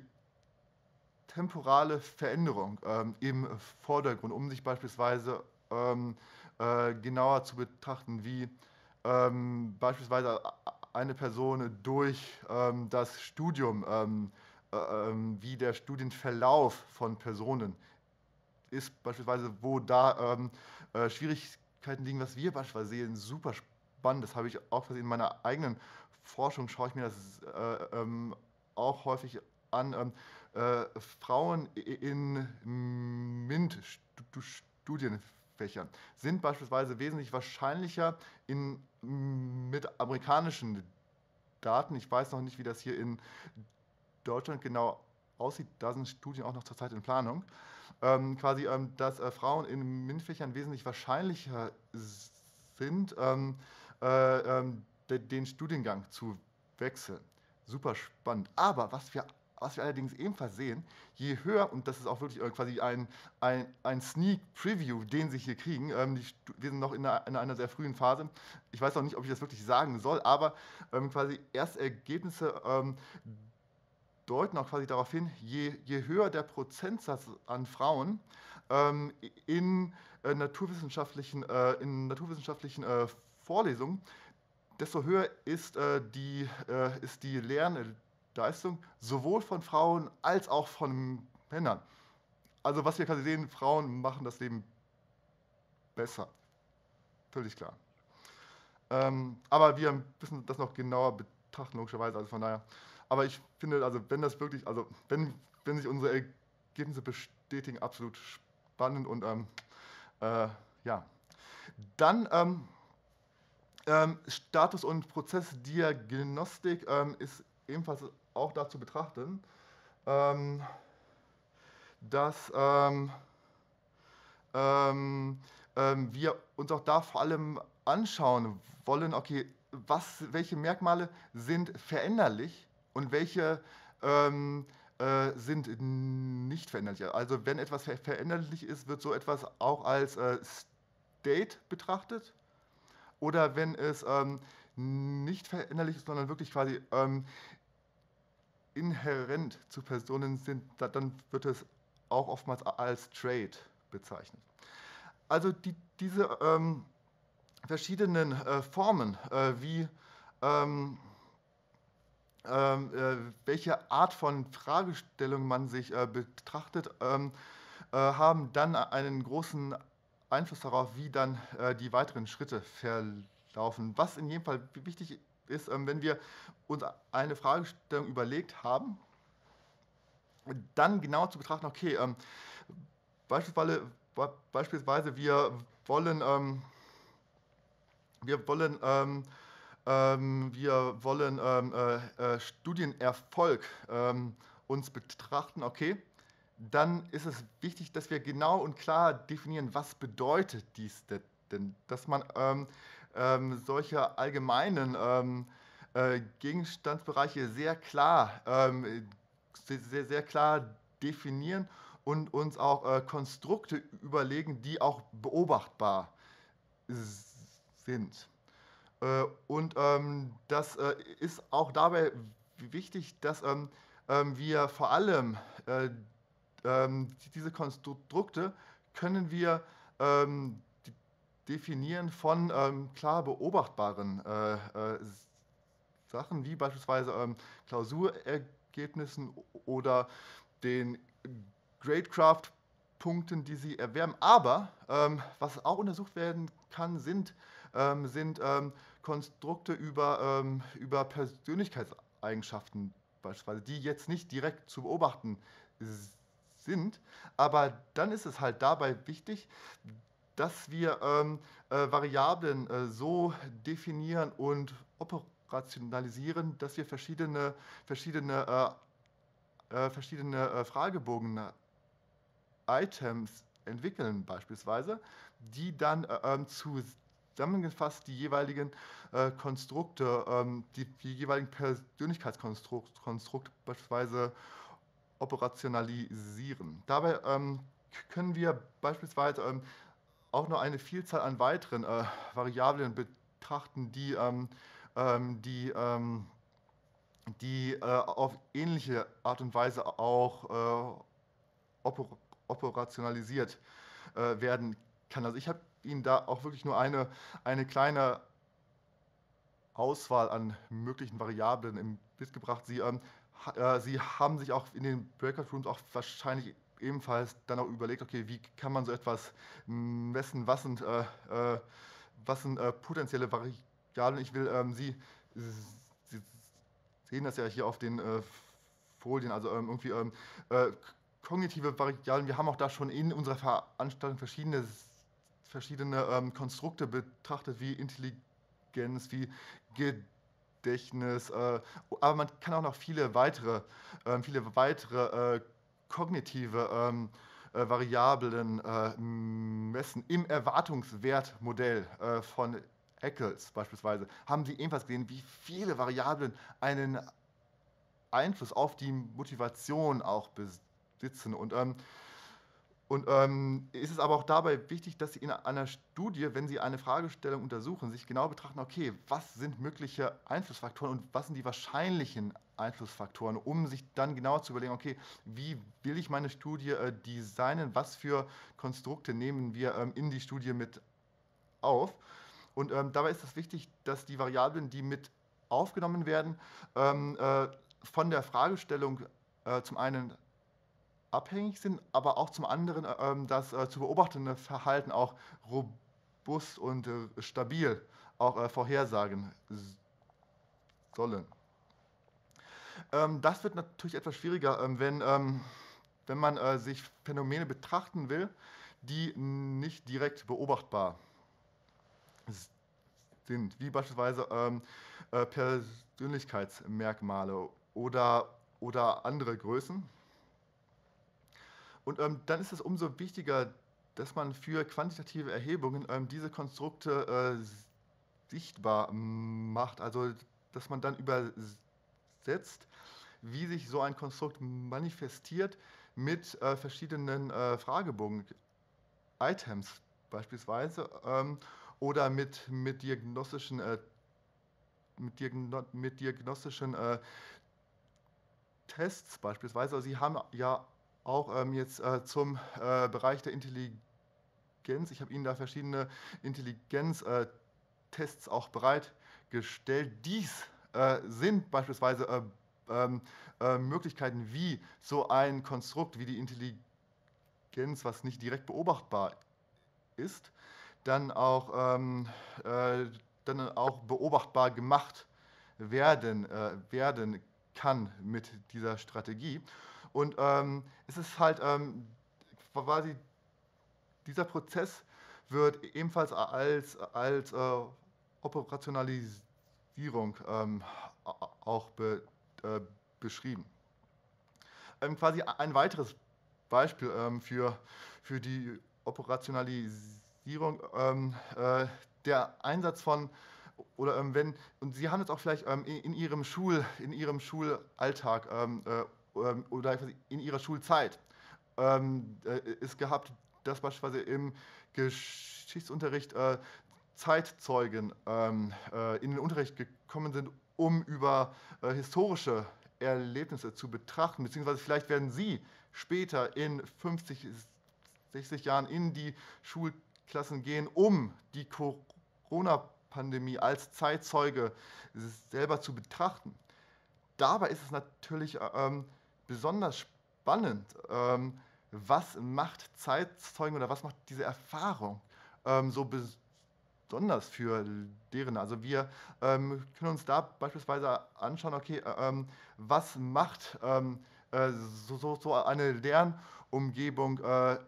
temporale Veränderung ähm, im Vordergrund, um sich beispielsweise ähm, äh, genauer zu betrachten, wie ähm, beispielsweise eine Person durch ähm, das Studium ähm, äh, ähm, wie der Studienverlauf von Personen ist, beispielsweise, wo da ähm, äh, Schwierigkeiten liegen, was wir beispielsweise sehen, super spannend. Das habe ich auch in meiner eigenen Forschung, schaue ich mir das äh, ähm, auch häufig an. Äh, Frauen in MINT-Studienfächern sind beispielsweise wesentlich wahrscheinlicher in, mit amerikanischen Daten. Ich weiß noch nicht, wie das hier in Deutschland genau aussieht, da sind Studien auch noch zurzeit in Planung, ähm, quasi, ähm, dass äh, Frauen in MINT-Fächern wesentlich wahrscheinlicher sind, ähm, äh, ähm, de, den Studiengang zu wechseln. Super spannend. Aber was wir was wir allerdings ebenfalls sehen, je höher, und das ist auch wirklich äh, quasi ein, ein, ein Sneak Preview, den Sie hier kriegen, ähm, die, wir sind noch in einer, in einer, sehr frühen Phase, ich weiß auch nicht, ob ich das wirklich sagen soll, aber ähm, quasi erste Ergebnisse ähm, deuten auch quasi darauf hin, je, je höher der Prozentsatz an Frauen ähm, in, äh, naturwissenschaftlichen, äh, in naturwissenschaftlichen äh, Vorlesungen, desto höher ist, äh, die, äh, ist die Lernleistung sowohl von Frauen als auch von Männern. Also was wir quasi sehen, Frauen machen das Leben besser. Völlig klar. Ähm, aber wir müssen das noch genauer betrachten, logischerweise. Also von daher aber ich finde, also wenn das wirklich, also wenn, wenn sich unsere Ergebnisse bestätigen, absolut spannend und ähm, äh, ja. Dann ähm, ähm, Status- und Prozessdiagnostik ähm, ist ebenfalls auch dazu betrachten, ähm, dass ähm, wir uns auch da vor allem anschauen wollen, okay, was, welche Merkmale sind veränderlich und welche ähm, äh, sind nicht veränderlich. Also wenn etwas ver veränderlich ist, wird so etwas auch als äh, State betrachtet. Oder wenn es ähm, nicht veränderlich ist, sondern wirklich quasi ähm, inhärent zu Personen sind, dann wird es auch oftmals als Trade bezeichnet. Also die, diese ähm, verschiedenen äh, Formen, äh, wie ähm, ähm, äh, welche Art von Fragestellung man sich äh, betrachtet, ähm, äh, haben dann einen großen Einfluss darauf, wie dann die weiteren Schritte verlaufen. Was in jedem Fall wichtig ist, ähm, wenn wir uns eine Fragestellung überlegt haben, dann genau zu betrachten, okay, beispielsweise, beispielsweise wir wollen, wir wollen ähm, wir wollen ähm, äh, äh, Studienerfolg ähm, uns betrachten, okay, dann ist es wichtig, dass wir genau und klar definieren, was bedeutet dies denn, dass man ähm, ähm, solche allgemeinen ähm, äh, Gegenstandsbereiche sehr klar, sehr, sehr klar definieren und uns auch äh, Konstrukte überlegen, die auch beobachtbar sind. Äh, und ähm, das äh, ist auch dabei wichtig, dass ähm, ähm, wir vor allem äh, diese Konstrukte können wir definieren von klar beobachtbaren Sachen, wie beispielsweise Klausurergebnissen oder den Gradecraft-Punkten, die Sie erwerben. Aber was auch untersucht werden kann, sind ähm, sind ähm, Konstrukte über, ähm, über Persönlichkeitseigenschaften beispielsweise, die jetzt nicht direkt zu beobachten sind. Aber dann ist es halt dabei wichtig, dass wir ähm, äh, Variablen äh, so definieren und operationalisieren, dass wir verschiedene, verschiedene, äh, äh verschiedene äh, Fragebogen-Items entwickeln beispielsweise, die dann äh, ähm, zusammengefasst die jeweiligen Konstrukte, ähm, die, die, jeweiligen Persönlichkeitskonstrukte beispielsweise operationalisieren. Dabei ähm, können wir beispielsweise auch noch eine Vielzahl an weiteren äh, Variablen betrachten, die, ähm, ähm, die, ähm, die äh, auf ähnliche Art und Weise auch äh, oper operationalisiert äh, werden kann. Also ich habe Ihnen da auch wirklich nur eine, eine kleine Auswahl an möglichen Variablen im Bild gebracht. Sie, ähm, äh, Sie haben sich auch in den Breakout Rooms auch wahrscheinlich ebenfalls dann auch überlegt, okay, wie kann man so etwas messen, was sind, äh, äh, was sind äh, potenzielle Variablen. Ich will ähm, Sie, Sie sehen das ja hier auf den äh, Folien, also ähm, irgendwie ähm, äh, kognitive Variablen. Wir haben auch da schon in unserer Veranstaltung verschiedene, verschiedene ähm, Konstrukte betrachtet, wie Intelligenz, wie Gedächtnis, äh, aber man kann auch noch viele weitere, ähm, viele weitere kognitive ähm, äh, Variablen äh, messen im Erwartungswertmodell äh, von Eccles beispielsweise, haben Sie ebenfalls gesehen, wie viele Variablen einen Einfluss auf die Motivation auch besitzen. Und ähm, und ähm, ist es aber auch dabei wichtig, dass Sie in einer Studie, wenn Sie eine Fragestellung untersuchen, sich genau betrachten, okay, was sind mögliche Einflussfaktoren und was sind die wahrscheinlichen Einflussfaktoren, um sich dann genauer zu überlegen, okay, wie will ich meine Studie äh, designen, was für Konstrukte nehmen wir ähm, in die Studie mit auf. Und ähm, dabei ist es wichtig, dass die Variablen, die mit aufgenommen werden, ähm, äh, von der Fragestellung äh, zum einen abhängig sind, aber auch zum anderen äh, ähm, das äh, zu beobachtende Verhalten auch robust und äh, stabil auch vorhersagen sollen. Ähm, das wird natürlich etwas schwieriger, ähm, wenn, wenn man sich Phänomene betrachten will, die nicht direkt beobachtbar sind, wie beispielsweise Persönlichkeitsmerkmale oder, oder andere Größen. Und ähm, dann ist es umso wichtiger, dass man für quantitative Erhebungen ähm, diese Konstrukte äh, sichtbar macht. Also, dass man dann übersetzt, wie sich so ein Konstrukt manifestiert mit äh, verschiedenen äh, Fragebogen-Items beispielsweise ähm, oder mit, mit diagnostischen, äh, mit, Diagno mit diagnostischen äh, Tests beispielsweise. Also Sie haben ja auch ähm, jetzt äh, zum äh, Bereich der Intelligenz. Ich habe Ihnen da verschiedene Intelligenztests auch bereitgestellt. Dies äh, sind beispielsweise äh, ähm, äh, Möglichkeiten, wie so ein Konstrukt wie die Intelligenz, was nicht direkt beobachtbar ist, dann auch, ähm, äh, dann auch beobachtbar gemacht werden, werden kann mit dieser Strategie. Und ähm, es ist halt ähm, quasi, dieser Prozess wird ebenfalls als, als äh, Operationalisierung ähm, auch be, äh, beschrieben. Ähm, quasi ein weiteres Beispiel ähm, für, für die Operationalisierung, ähm, äh, der Einsatz von oder ähm, wenn, und Sie haben es auch vielleicht ähm, in, in, Ihrem Schul, in Ihrem Schulalltag ähm, äh, oder in ihrer Schulzeit ähm, äh, ist gehabt, dass beispielsweise im Geschichtsunterricht äh, Zeitzeugen ähm, äh, in den Unterricht gekommen sind, um über historische Erlebnisse zu betrachten, beziehungsweise vielleicht werden Sie später in 50, 60 Jahren in die Schulklassen gehen, um die Corona-Pandemie als Zeitzeuge selber zu betrachten. Dabei ist es natürlich ähm, besonders spannend. Ähm, was macht Zeitzeugen oder was macht diese Erfahrung ähm, so besonders für deren? Also wir ähm, können uns da beispielsweise anschauen, okay, äh, ähm, was macht ähm, äh, so, so, so, eine Lernumgebung äh,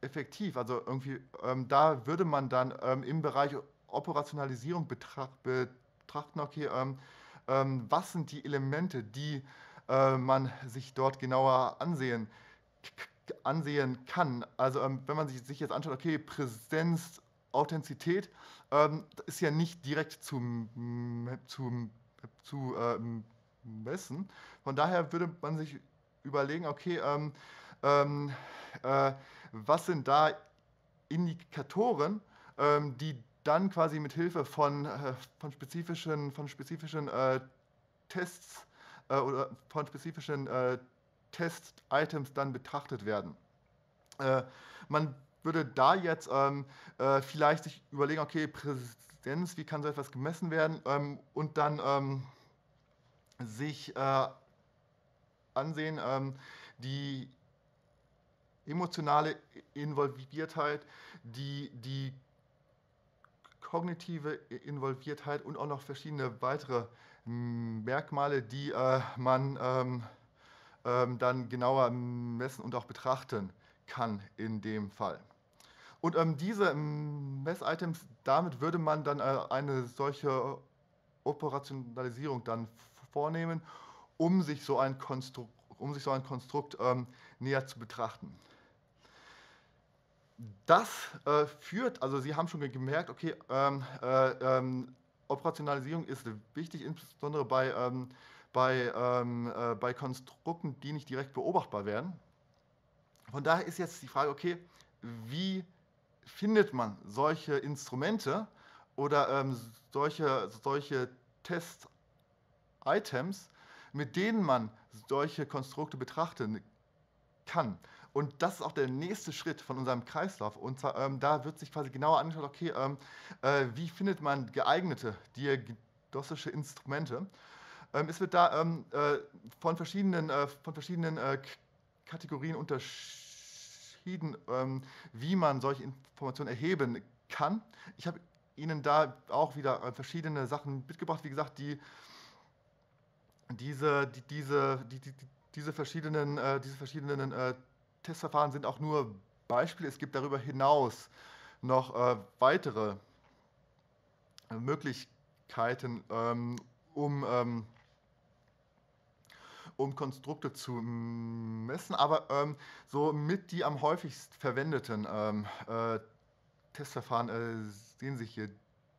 effektiv? Also irgendwie, ähm, da würde man dann im Bereich Operationalisierung betracht, betrachten, okay, was sind die Elemente, die äh, man sich dort genauer ansehen ansehen kann. Also ähm, wenn man sich, sich, jetzt anschaut, okay, Präsenz, Authentizität ähm, ist ja nicht direkt zu, zu, zu ähm, messen. Von daher würde man sich überlegen, okay, ähm, ähm, äh, was sind da Indikatoren, ähm, die dann quasi mit Hilfe von, äh, von spezifischen, von spezifischen äh, Tests äh, oder von spezifischen äh, Test-Items dann betrachtet werden. Äh, man würde da jetzt ähm, äh, vielleicht sich überlegen, okay, Präsenz, wie kann so etwas gemessen werden ähm, und dann ähm, sich ansehen, ähm, die emotionale Involviertheit, die, die kognitive Involviertheit und auch noch verschiedene weitere Merkmale, die äh, man ähm, ähm, dann genauer messen und auch betrachten kann in dem Fall. Und ähm, diese Messitems, damit würde man dann äh, eine solche Operationalisierung dann vornehmen, um sich so ein Konstrukt, um sich so ein Konstrukt ähm, näher zu betrachten. Das äh, führt, also Sie haben schon gemerkt, okay, ähm, äh, ähm, Operationalisierung ist wichtig, insbesondere bei, ähm, bei, ähm, äh, bei Konstrukten, die nicht direkt beobachtbar werden. Von daher ist jetzt die Frage, okay, wie findet man solche Instrumente oder ähm, solche, solche Test-Items, mit denen man solche Konstrukte betrachten kann? Und das ist auch der nächste Schritt von unserem Kreislauf. Und zwar, ähm, da wird sich quasi genauer angeschaut, okay, ähm, äh, wie findet man geeignete diagnostische Instrumente? Ähm, es wird da ähm, äh, von verschiedenen, äh, von verschiedenen äh, Kategorien unterschieden, ähm, wie man solche Informationen erheben kann. Ich habe Ihnen da auch wieder äh, verschiedene Sachen mitgebracht. Wie gesagt, die, diese, die, diese, die, die, diese verschiedenen, äh, diese verschiedenen Testverfahren sind auch nur Beispiele. Es gibt darüber hinaus noch äh, weitere Möglichkeiten, ähm, um, ähm, um Konstrukte zu messen, aber ähm, so mit die am häufigst verwendeten ähm, äh, Testverfahren äh, sehen sich hier.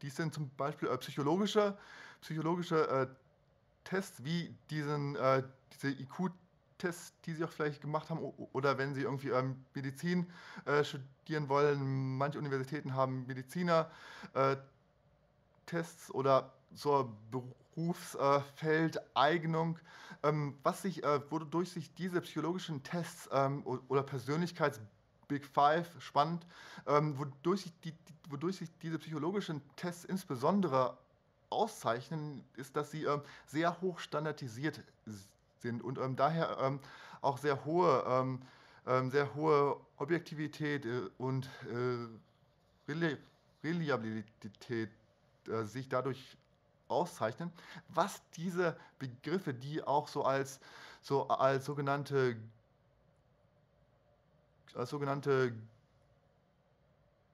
Dies sind zum Beispiel äh, psychologische, psychologische äh, Tests wie diesen, äh, diese IQ-Tests Tests, die Sie auch vielleicht gemacht haben, oder wenn Sie irgendwie ähm, Medizin äh, studieren wollen. Manche Universitäten haben Mediziner-Tests äh, oder zur Berufsfeldeignung. Ähm, was sich, äh, wodurch sich diese psychologischen Tests ähm, oder Persönlichkeits- Big Five spannend, ähm, wodurch, sich die, wodurch sich diese psychologischen Tests insbesondere auszeichnen, ist, dass sie ähm, sehr hoch standardisiert sind und ähm, daher ähm, auch sehr hohe, ähm, ähm, sehr hohe Objektivität äh, und äh, Reliabilität äh, sich dadurch auszeichnen, was diese Begriffe, die auch so als, so als sogenannte, als sogenannte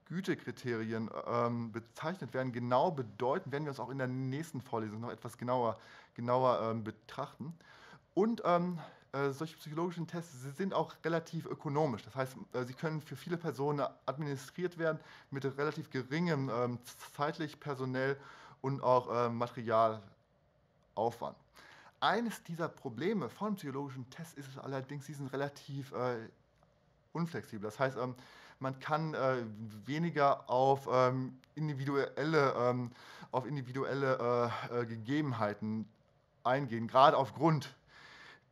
Gütekriterien ähm, bezeichnet werden, genau bedeuten, werden wir uns auch in der nächsten Vorlesung noch etwas genauer, genauer ähm, betrachten. Und ähm, äh, solche psychologischen Tests sind auch relativ ökonomisch. Das heißt, äh, sie können für viele Personen administriert werden mit relativ geringem ähm, zeitlich, personell und auch äh, Materialaufwand. Eines dieser Probleme von psychologischen Tests ist es allerdings, sie sind relativ äh, unflexibel. Das heißt, ähm, man kann äh, weniger auf ähm, individuelle, ähm, auf individuelle äh, Gegebenheiten eingehen, gerade aufgrund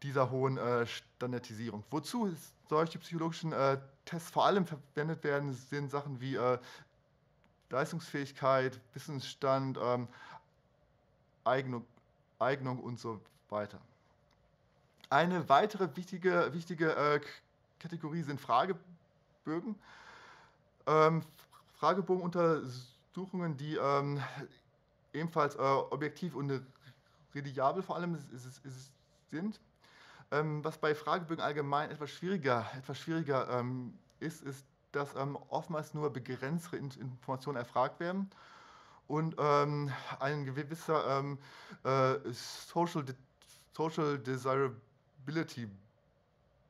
dieser hohen äh, Standardisierung. Wozu solche psychologischen äh, Tests vor allem verwendet werden, sind Sachen wie äh, Leistungsfähigkeit, Wissensstand, ähm, Eignung, Eignung und so weiter. Eine weitere wichtige, wichtige äh, Kategorie sind Fragebögen. Ähm, Fragebogenuntersuchungen, die ähm, ebenfalls äh, objektiv und reliabel vor allem sind. Ähm, was bei Fragebögen allgemein etwas schwieriger, etwas schwieriger ähm, ist, ist, dass ähm, oftmals nur begrenzte Informationen erfragt werden und ein gewisser äh, Social, De Social Desirability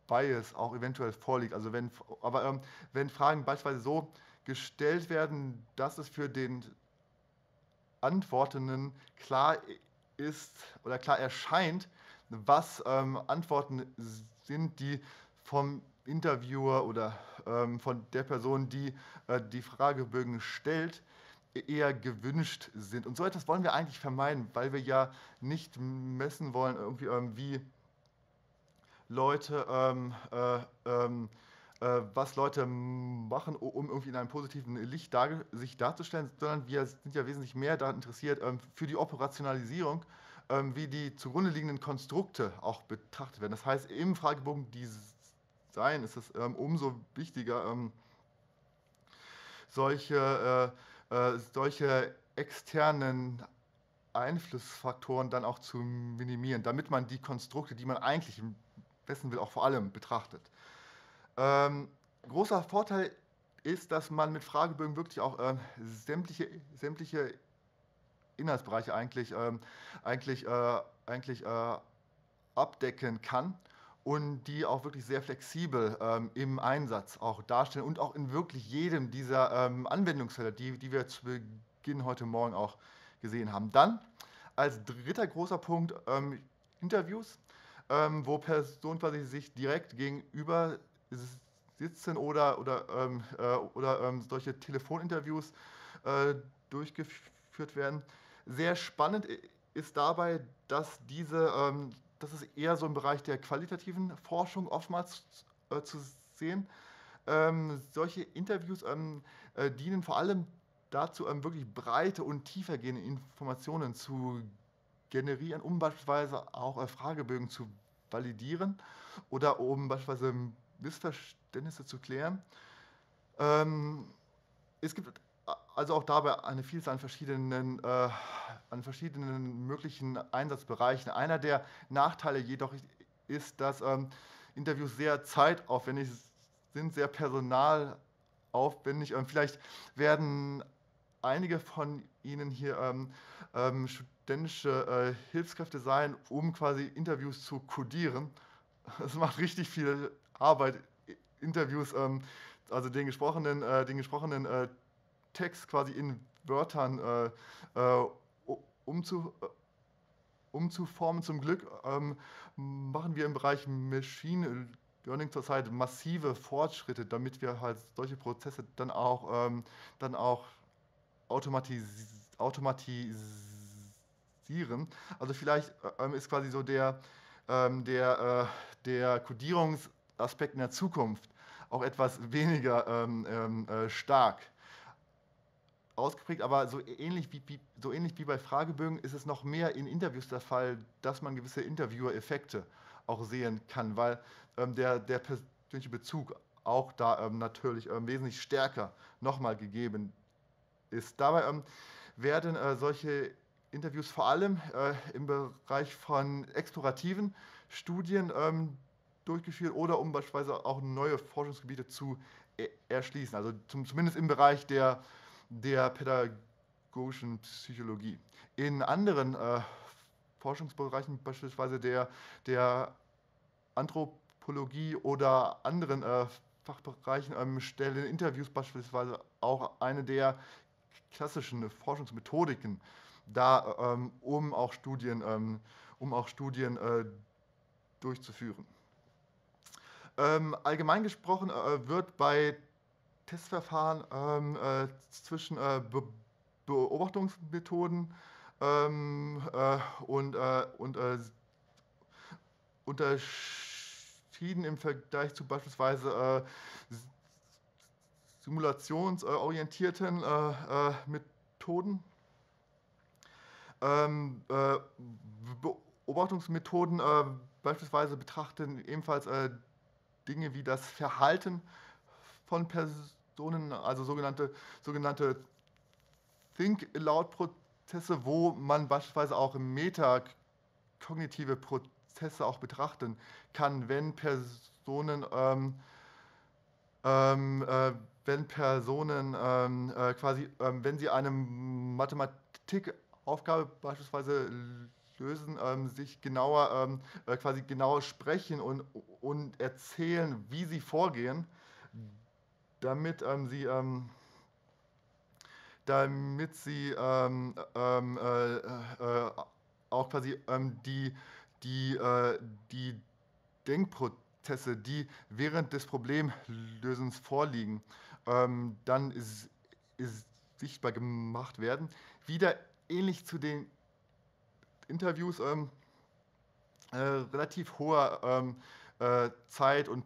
Bias auch eventuell vorliegt. Also wenn, aber wenn Fragen beispielsweise so gestellt werden, dass es für den Antwortenden klar ist oder klar erscheint, was ähm, Antworten sind, die vom Interviewer oder ähm, von der Person, die äh, die Fragebögen stellt, eher gewünscht sind. Und so etwas wollen wir eigentlich vermeiden, weil wir ja nicht messen wollen, irgendwie, ähm, wie Leute, ähm, äh, ähm, äh, was Leute machen, um irgendwie in einem positiven Licht dar sich darzustellen, sondern wir sind ja wesentlich mehr daran interessiert, ähm, für die Operationalisierung, wie die zugrunde liegenden Konstrukte auch betrachtet werden. Das heißt, im Fragebogen Design ist es ähm, umso wichtiger, solche, äh, äh, solche externen Einflussfaktoren dann auch zu minimieren, damit man die Konstrukte, die man eigentlich dessen will, auch vor allem betrachtet. Ähm, großer Vorteil ist, dass man mit Fragebögen wirklich auch ähm, sämtliche, sämtliche Inhaltsbereiche eigentlich, ähm, eigentlich, äh, eigentlich äh, abdecken kann und die auch wirklich sehr flexibel ähm, im Einsatz auch darstellen und auch in wirklich jedem dieser ähm, Anwendungsfälle, die, die wir zu Beginn heute Morgen auch gesehen haben. Dann als dritter großer Punkt ähm, Interviews ähm, wo Personen quasi sich direkt gegenüber sitzen oder, oder, ähm, äh, oder ähm, solche Telefoninterviews äh, durchgeführt werden. Sehr spannend ist dabei, dass, diese, ähm, dass es eher so im Bereich der qualitativen Forschung oftmals äh, zu sehen. Ähm, solche Interviews ähm, äh, dienen vor allem dazu, ähm, wirklich breite und tiefergehende Informationen zu generieren, um beispielsweise auch äh, Fragebögen zu validieren oder um beispielsweise Missverständnisse zu klären. Ähm, es gibt also auch dabei eine Vielzahl an verschiedenen, äh, an verschiedenen möglichen Einsatzbereichen. Einer der Nachteile jedoch ist, dass ähm, Interviews sehr zeitaufwendig sind, sehr personalaufwendig. Ähm, vielleicht werden einige von Ihnen hier ähm, ähm, studentische äh, Hilfskräfte sein, um quasi Interviews zu codieren. Es macht richtig viel Arbeit, Interviews, ähm, also den gesprochenen, äh, den gesprochenen äh, Text quasi in Wörtern äh, äh, umzu, äh, umzuformen. Zum Glück ähm, machen wir im Bereich Machine Learning zurzeit massive Fortschritte, damit wir halt solche Prozesse dann auch, ähm, dann auch automatisieren automatisieren. Also vielleicht ähm, ist quasi so der, ähm, der, äh, der Codierungsaspekt in der Zukunft auch etwas weniger ähm, ähm, äh, stark ausgeprägt, aber so ähnlich wie, wie, so ähnlich wie bei Fragebögen ist es noch mehr in Interviews der Fall, dass man gewisse Interviewer-Effekte auch sehen kann, weil ähm, der, der persönliche Bezug auch da ähm, natürlich ähm, wesentlich stärker nochmal gegeben ist. Dabei ähm, werden äh, solche Interviews vor allem äh, im Bereich von explorativen Studien ähm, durchgeführt oder um beispielsweise auch neue Forschungsgebiete zu e erschließen, also zum, zumindest im Bereich der, der pädagogischen Psychologie. In anderen äh, Forschungsbereichen, beispielsweise der, der Anthropologie oder anderen äh, Fachbereichen, ähm, stellen Interviews beispielsweise auch eine der klassischen Forschungsmethodiken da, ähm, um auch Studien, ähm, um auch Studien äh, durchzuführen. Ähm, allgemein gesprochen äh, wird bei Testverfahren ähm, äh, zwischen äh, Be Beobachtungsmethoden ähm, äh, und, äh, und unterschieden im Vergleich zu beispielsweise simulationsorientierten Methoden. Ähm, äh, Beobachtungsmethoden äh, beispielsweise betrachten ebenfalls äh, Dinge wie das Verhalten von Personen, also sogenannte, sogenannte Think-Aloud-Prozesse, wo man beispielsweise auch metakognitive Prozesse auch betrachten kann, wenn Personen, ähm, ähm, äh, wenn Personen ähm, äh, quasi, ähm, wenn sie eine Mathematik Aufgabe beispielsweise lösen, ähm, sich genauer, ähm, äh, quasi genauer sprechen und, und erzählen, wie sie vorgehen, damit ähm, sie, ähm, damit sie ähm, ähm, äh, äh, auch quasi die, die, äh, die Denkprozesse, die während des Problemlösens vorliegen, dann ist, ist sichtbar gemacht werden. Wieder ähnlich zu den Interviews ähm, äh, relativ hoher ähm, äh, Zeit- und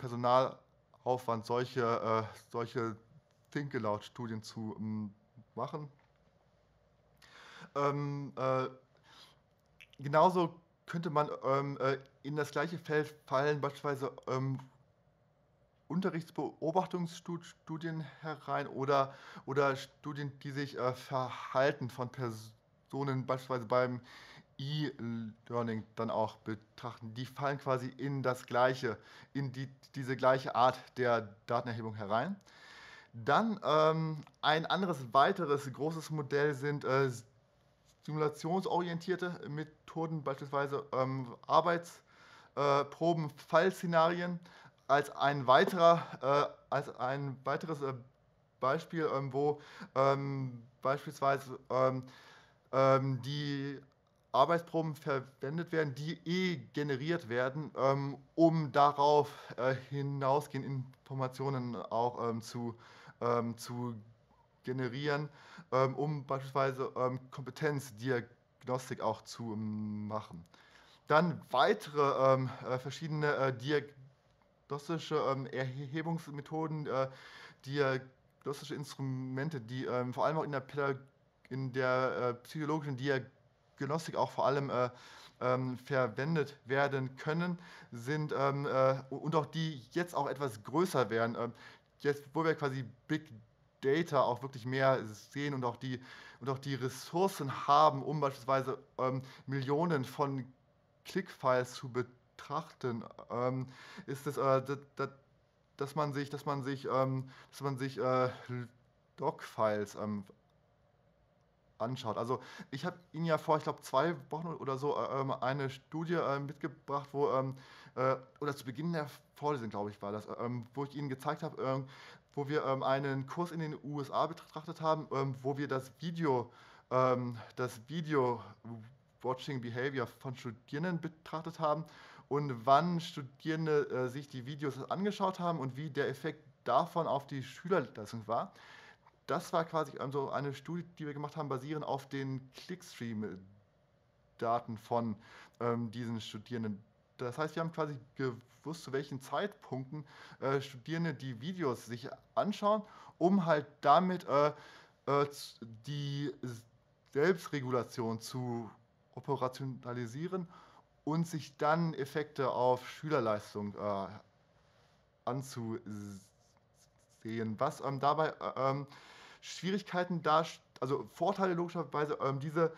Personalaufwand, solche, äh, solche Think Aloud-Studien zu ähm, machen. Ähm, äh, genauso könnte man ähm, äh, in das gleiche Feld fallen, beispielsweise ähm, Unterrichtsbeobachtungsstudien herein oder, oder Studien, die sich äh, Verhalten von Personen beispielsweise beim E-Learning dann auch betrachten. Die fallen quasi in das gleiche, in die, diese gleiche Art der Datenerhebung herein. Dann ähm, ein anderes weiteres großes Modell sind äh, simulationsorientierte Methoden, beispielsweise ähm, Arbeitsproben, äh, Fallszenarien. Als ein, weiterer, äh, als ein weiteres äh, Beispiel, ähm, wo ähm, beispielsweise ähm, die Arbeitsproben verwendet werden, die eh generiert werden, ähm, um darauf äh, hinausgehend Informationen auch ähm, zu, ähm, zu generieren, ähm, um beispielsweise ähm, Kompetenzdiagnostik auch zu machen. Dann weitere ähm, äh, verschiedene äh, diagnostische Erhebungsmethoden, äh, diagnostische Instrumente, die vor allem auch in der, in der äh, psychologischen Diagnostik Diagnostik auch vor allem äh, ähm, verwendet werden können, sind ähm, äh, und auch die jetzt auch etwas größer werden. Ähm, jetzt, wo wir quasi Big Data auch wirklich mehr sehen und auch die, und auch die Ressourcen haben, um beispielsweise ähm, Millionen von Clickfiles zu betrachten, ähm, ist es, äh, dass, dass man sich, dass man sich, ähm, dass man sich äh, Logfiles anschaut. Also ich habe Ihnen ja vor, ich glaube, zwei Wochen oder so äh, ähm, eine Studie äh, mitgebracht, wo, ähm, äh, oder zu Beginn der Vorlesung, glaube ich, war das, ähm, wo ich Ihnen gezeigt habe, ähm, wo wir ähm, einen Kurs in den USA betrachtet haben, ähm, wo wir das Video, das Video Watching Behavior von Studierenden betrachtet haben und wann Studierende äh, sich die Videos angeschaut haben und wie der Effekt davon auf die Schülerleistung war das war quasi also eine Studie, die wir gemacht haben, basierend auf den Clickstream-Daten von ähm, diesen Studierenden. Das heißt, wir haben quasi gewusst, zu welchen Zeitpunkten äh, Studierende die Videos sich anschauen, um halt damit äh, äh, die Selbstregulation zu operationalisieren und sich dann Effekte auf Schülerleistung äh, anzusehen. Was ähm, dabei äh, ähm, Schwierigkeiten da, also Vorteile logischerweise, ähm, diese,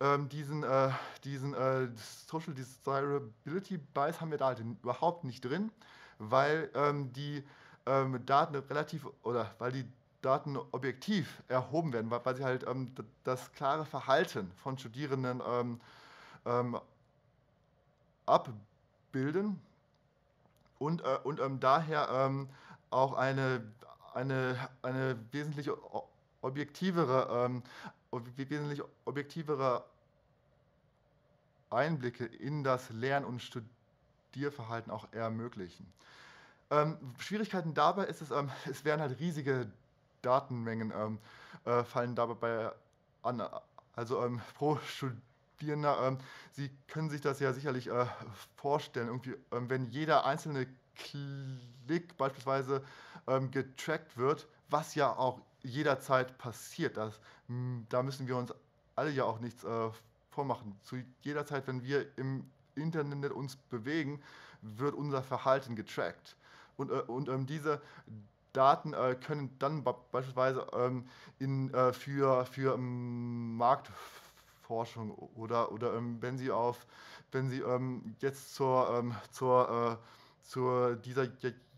ähm, diesen, äh, diesen äh, Social Desirability Bias haben wir da halt überhaupt nicht drin, weil ähm, die ähm, Daten relativ oder weil die Daten objektiv erhoben werden, weil, weil sie halt ähm, das klare Verhalten von Studierenden ähm, abbilden und, äh, und daher auch eine eine, eine wesentlich objektivere, ähm, wesentlich objektivere Einblicke in das Lern- und Studierverhalten auch ermöglichen. Ähm, Schwierigkeiten dabei ist es, ähm, es werden halt riesige Datenmengen ähm, äh, fallen dabei an. Also ähm, pro Studierender, ähm, Sie können sich das ja sicherlich äh, vorstellen, irgendwie, wenn jeder einzelne Klick beispielsweise ähm, getrackt wird, was ja auch jederzeit passiert. Das, da müssen wir uns alle ja auch nichts äh, vormachen. Zu jeder Zeit, wenn wir im Internet uns bewegen, wird unser Verhalten getrackt. Und, äh, und ähm, diese Daten äh, können dann beispielsweise ähm, in, äh, für, für ähm, Marktforschung oder, oder ähm, wenn Sie auf, wenn Sie ähm, jetzt zur, ähm, zur, äh, zur dieser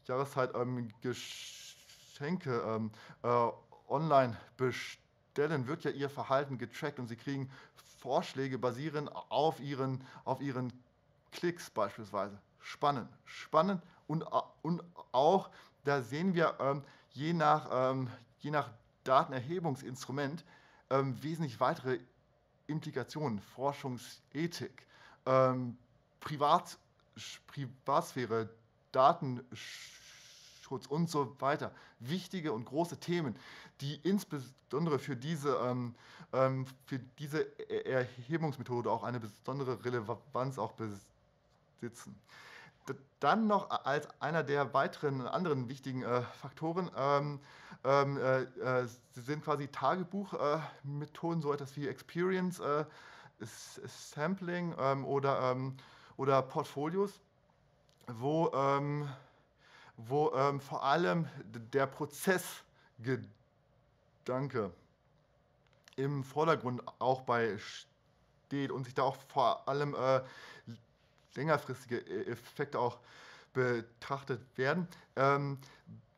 Jahreszeit ähm, Geschenke ähm, äh, online bestellen, wird ja ihr Verhalten getrackt und sie kriegen Vorschläge basieren auf ihren, auf ihren Klicks beispielsweise. Spannend, spannend und, und auch, da sehen wir ähm, je, nach, ähm, je nach Datenerhebungsinstrument ähm, wesentlich weitere Implikationen, Forschungsethik, ähm, Privat, Privatsphäre, Datenschutz und so weiter. Wichtige und große Themen, die insbesondere für diese, ähm, ähm für diese Erhebungsmethode auch eine besondere Relevanz auch besitzen. Dann noch als einer der weiteren anderen wichtigen äh, Faktoren ähm, ähm, äh, äh sind quasi Tagebuchmethoden, so etwas wie Experience äh, Sampling ähm, oder, oder Portfolios, wo, ähm, wo ähm, vor allem der Prozessgedanke im Vordergrund auch bei steht und sich da auch vor allem äh, längerfristige e-, Effekte auch betrachtet werden. Ähm,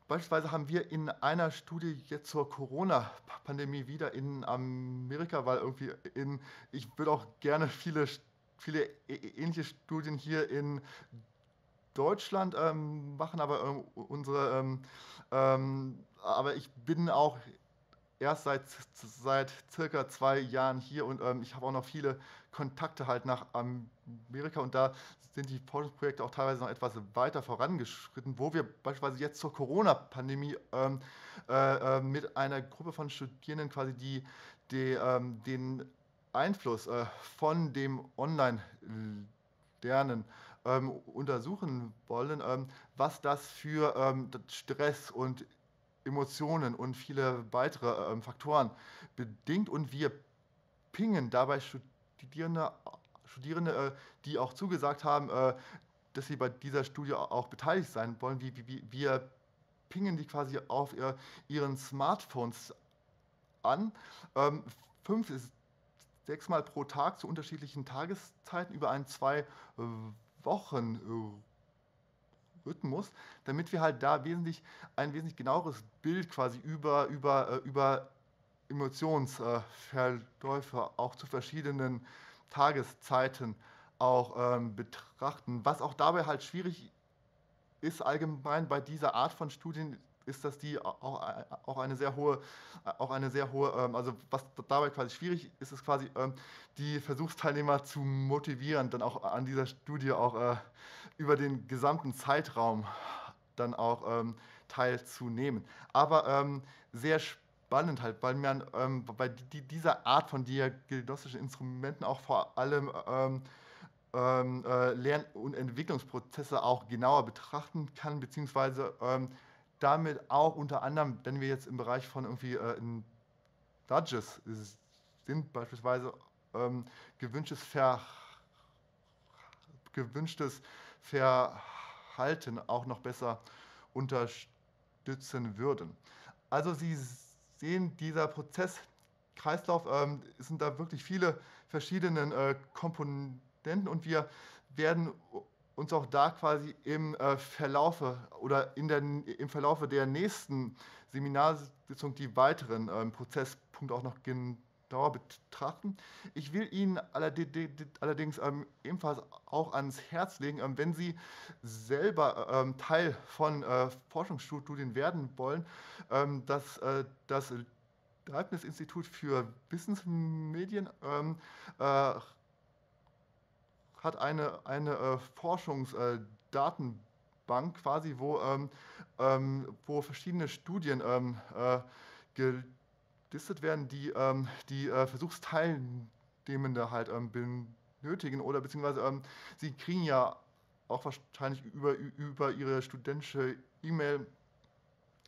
beispielsweise haben wir in einer Studie jetzt zur Corona-Pandemie wieder in Amerika, weil irgendwie in, ich würde auch gerne viele, viele e-, ähnliche Studien hier in Deutschland ähm, machen, aber ähm, unsere, ähm, ähm, aber ich bin auch erst seit, seit circa zwei Jahren hier und ähm, ich habe auch noch viele Kontakte halt nach Amerika und da sind die Forschungsprojekte auch teilweise noch etwas weiter vorangeschritten, wo wir beispielsweise jetzt zur Corona-Pandemie ähm, äh, äh, mit einer Gruppe von Studierenden quasi die, die den Einfluss äh, von dem Online-Lernen ähm, untersuchen wollen, ähm, was das für ähm, Stress und Emotionen und viele weitere ähm, Faktoren bedingt und wir pingen dabei Studierende, Studierende äh, die auch zugesagt haben, äh, dass sie bei dieser Studie auch beteiligt sein wollen. Wie, wie, wir pingen die quasi auf ihr, ihren Smartphones an, ähm, fünf bis sechsmal pro Tag zu unterschiedlichen Tageszeiten über einen zwei Wochen äh, Rhythmus, damit wir halt da wesentlich ein wesentlich genaueres Bild quasi über, über, äh, über Emotionsverläufe auch zu verschiedenen Tageszeiten auch ähm, betrachten. Was auch dabei halt schwierig ist allgemein bei dieser Art von Studien, ist, dass die auch, auch eine sehr hohe, auch eine sehr hohe, ähm, also was dabei quasi schwierig ist, ist quasi ähm, die Versuchsteilnehmer zu motivieren, dann auch an dieser Studie auch äh, über den gesamten Zeitraum dann auch ähm, teilzunehmen. Aber sehr spannend halt, weil man bei dieser Art von diagnostischen Instrumenten auch vor allem äh, Lern- und Entwicklungsprozesse auch genauer betrachten kann, beziehungsweise ähm, damit auch unter anderem, wenn wir jetzt im Bereich von irgendwie äh, Nudges sind, beispielsweise ähm, gewünschtes, Ver, gewünschtes Verhalten auch noch besser unterstützen würden. Also Sie sehen, dieser Prozesskreislauf ähm, sind da wirklich viele verschiedene äh, Komponenten und wir werden uns auch da quasi im äh, Verlaufe oder in der, im Verlaufe der nächsten Seminarsitzung die weiteren ähm, Prozesspunkte auch noch genauer betrachten. Ich will Ihnen allerdings ähm, ebenfalls auch ans Herz legen, ähm, wenn Sie selber ähm, Teil von äh, Forschungsstudien werden wollen, ähm, dass äh, das Leibniz-Institut für Wissensmedien ähm, äh, hat eine, eine äh, Forschungsdatenbank äh, quasi, wo, ähm, ähm, wo verschiedene Studien ähm, äh, gelistet werden, die ähm, die äh, Versuchsteilnehmende halt ähm, benötigen oder beziehungsweise ähm, sie kriegen ja auch wahrscheinlich über, über ihre studentische E-Mail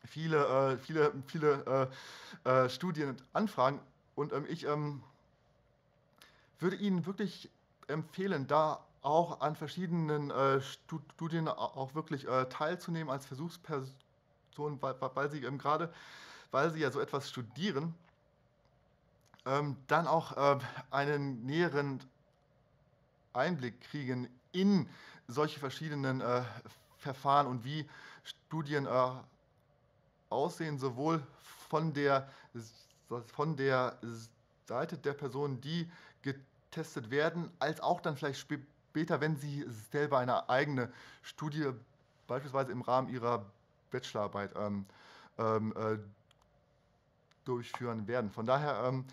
viele, äh, viele, viele äh, äh, Studienanfragen und ich würde Ihnen wirklich empfehlen, da auch an verschiedenen äh, Studien auch wirklich äh, teilzunehmen als Versuchsperson, weil, weil sie eben gerade, weil sie ja so etwas studieren, ähm, dann auch äh, einen näheren Einblick kriegen in solche verschiedenen äh, Verfahren und wie Studien äh, aussehen, sowohl von der, von der Seite der Person, die getestet werden, als auch dann vielleicht später, wenn Sie selber eine eigene Studie beispielsweise im Rahmen Ihrer Bachelorarbeit ähm, ähm, äh, durchführen werden. Von daher, ähm,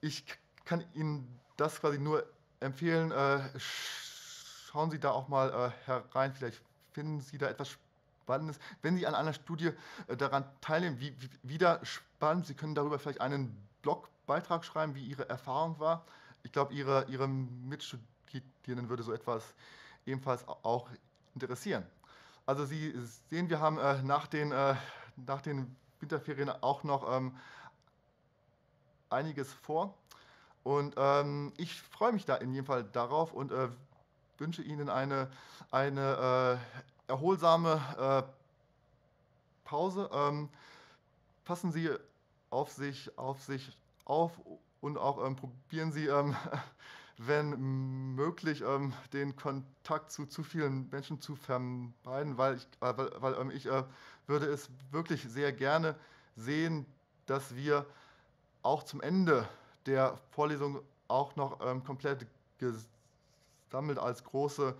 ich kann Ihnen das quasi nur empfehlen. Äh, schauen Sie da auch mal äh, herein. Vielleicht finden Sie da etwas Spannendes. Wenn Sie an einer Studie äh, daran teilnehmen, wie, wie, wieder spannend. Sie können darüber vielleicht einen Blogbeitrag schreiben, wie Ihre Erfahrung war. Ich glaube, Ihre, Ihre Mitstudierenden würde so etwas ebenfalls auch interessieren. Also Sie sehen, wir haben äh, nach, den, äh, nach den Winterferien auch noch ähm, einiges vor. Und ähm, ich freue mich da in jedem Fall darauf und äh, wünsche Ihnen eine, eine äh, erholsame äh, Pause. Ähm, passen Sie auf sich, auf sich auf und auch ähm, probieren Sie, ähm, wenn möglich, ähm, den Kontakt zu zu vielen Menschen zu vermeiden, weil ich, äh, weil, weil ähm, ich äh, würde es wirklich sehr gerne sehen, dass wir auch zum Ende der Vorlesung auch noch ähm, komplett gesammelt als große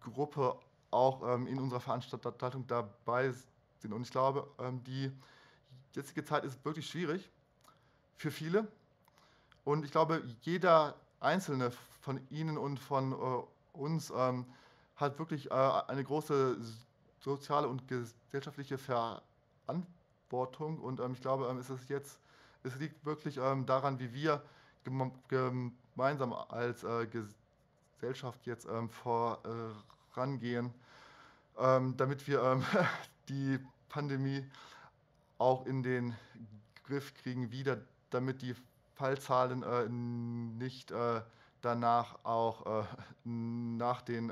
Gruppe auch ähm, in unserer Veranstaltung dabei sind. Und ich glaube, die jetzige Zeit ist wirklich schwierig für viele. Und ich glaube, jeder Einzelne von Ihnen und von äh, uns ähm, hat wirklich äh, eine große soziale und gesellschaftliche Verantwortung. Und ähm, ich glaube, ähm, es ist jetzt, es liegt wirklich ähm, daran, wie wir gemeinsam als äh, Gesellschaft jetzt ähm, vorangehen, ähm, damit wir die Pandemie auch in den Griff kriegen, wieder, damit die Fallzahlen äh, nicht äh, danach auch nach den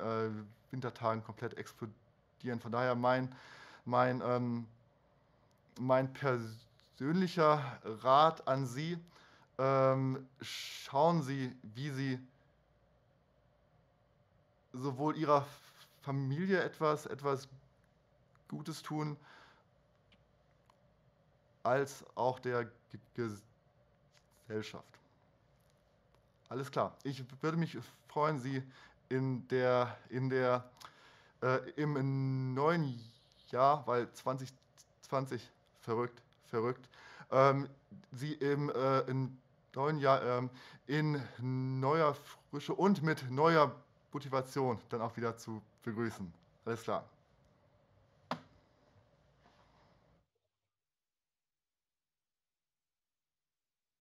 Wintertagen komplett explodieren. Von daher mein, mein, mein persönlicher Rat an Sie, ähm, schauen Sie, wie Sie sowohl Ihrer Familie etwas, etwas Gutes tun, als auch der Gesellschaft. Alles klar. Ich würde mich freuen, Sie in der, in der, äh, im neuen Jahr, weil 2020 verrückt, verrückt, ähm, Sie im, äh, in neuen Jahr ähm, in neuer Frische und mit neuer Motivation dann auch wieder zu begrüßen. Alles klar.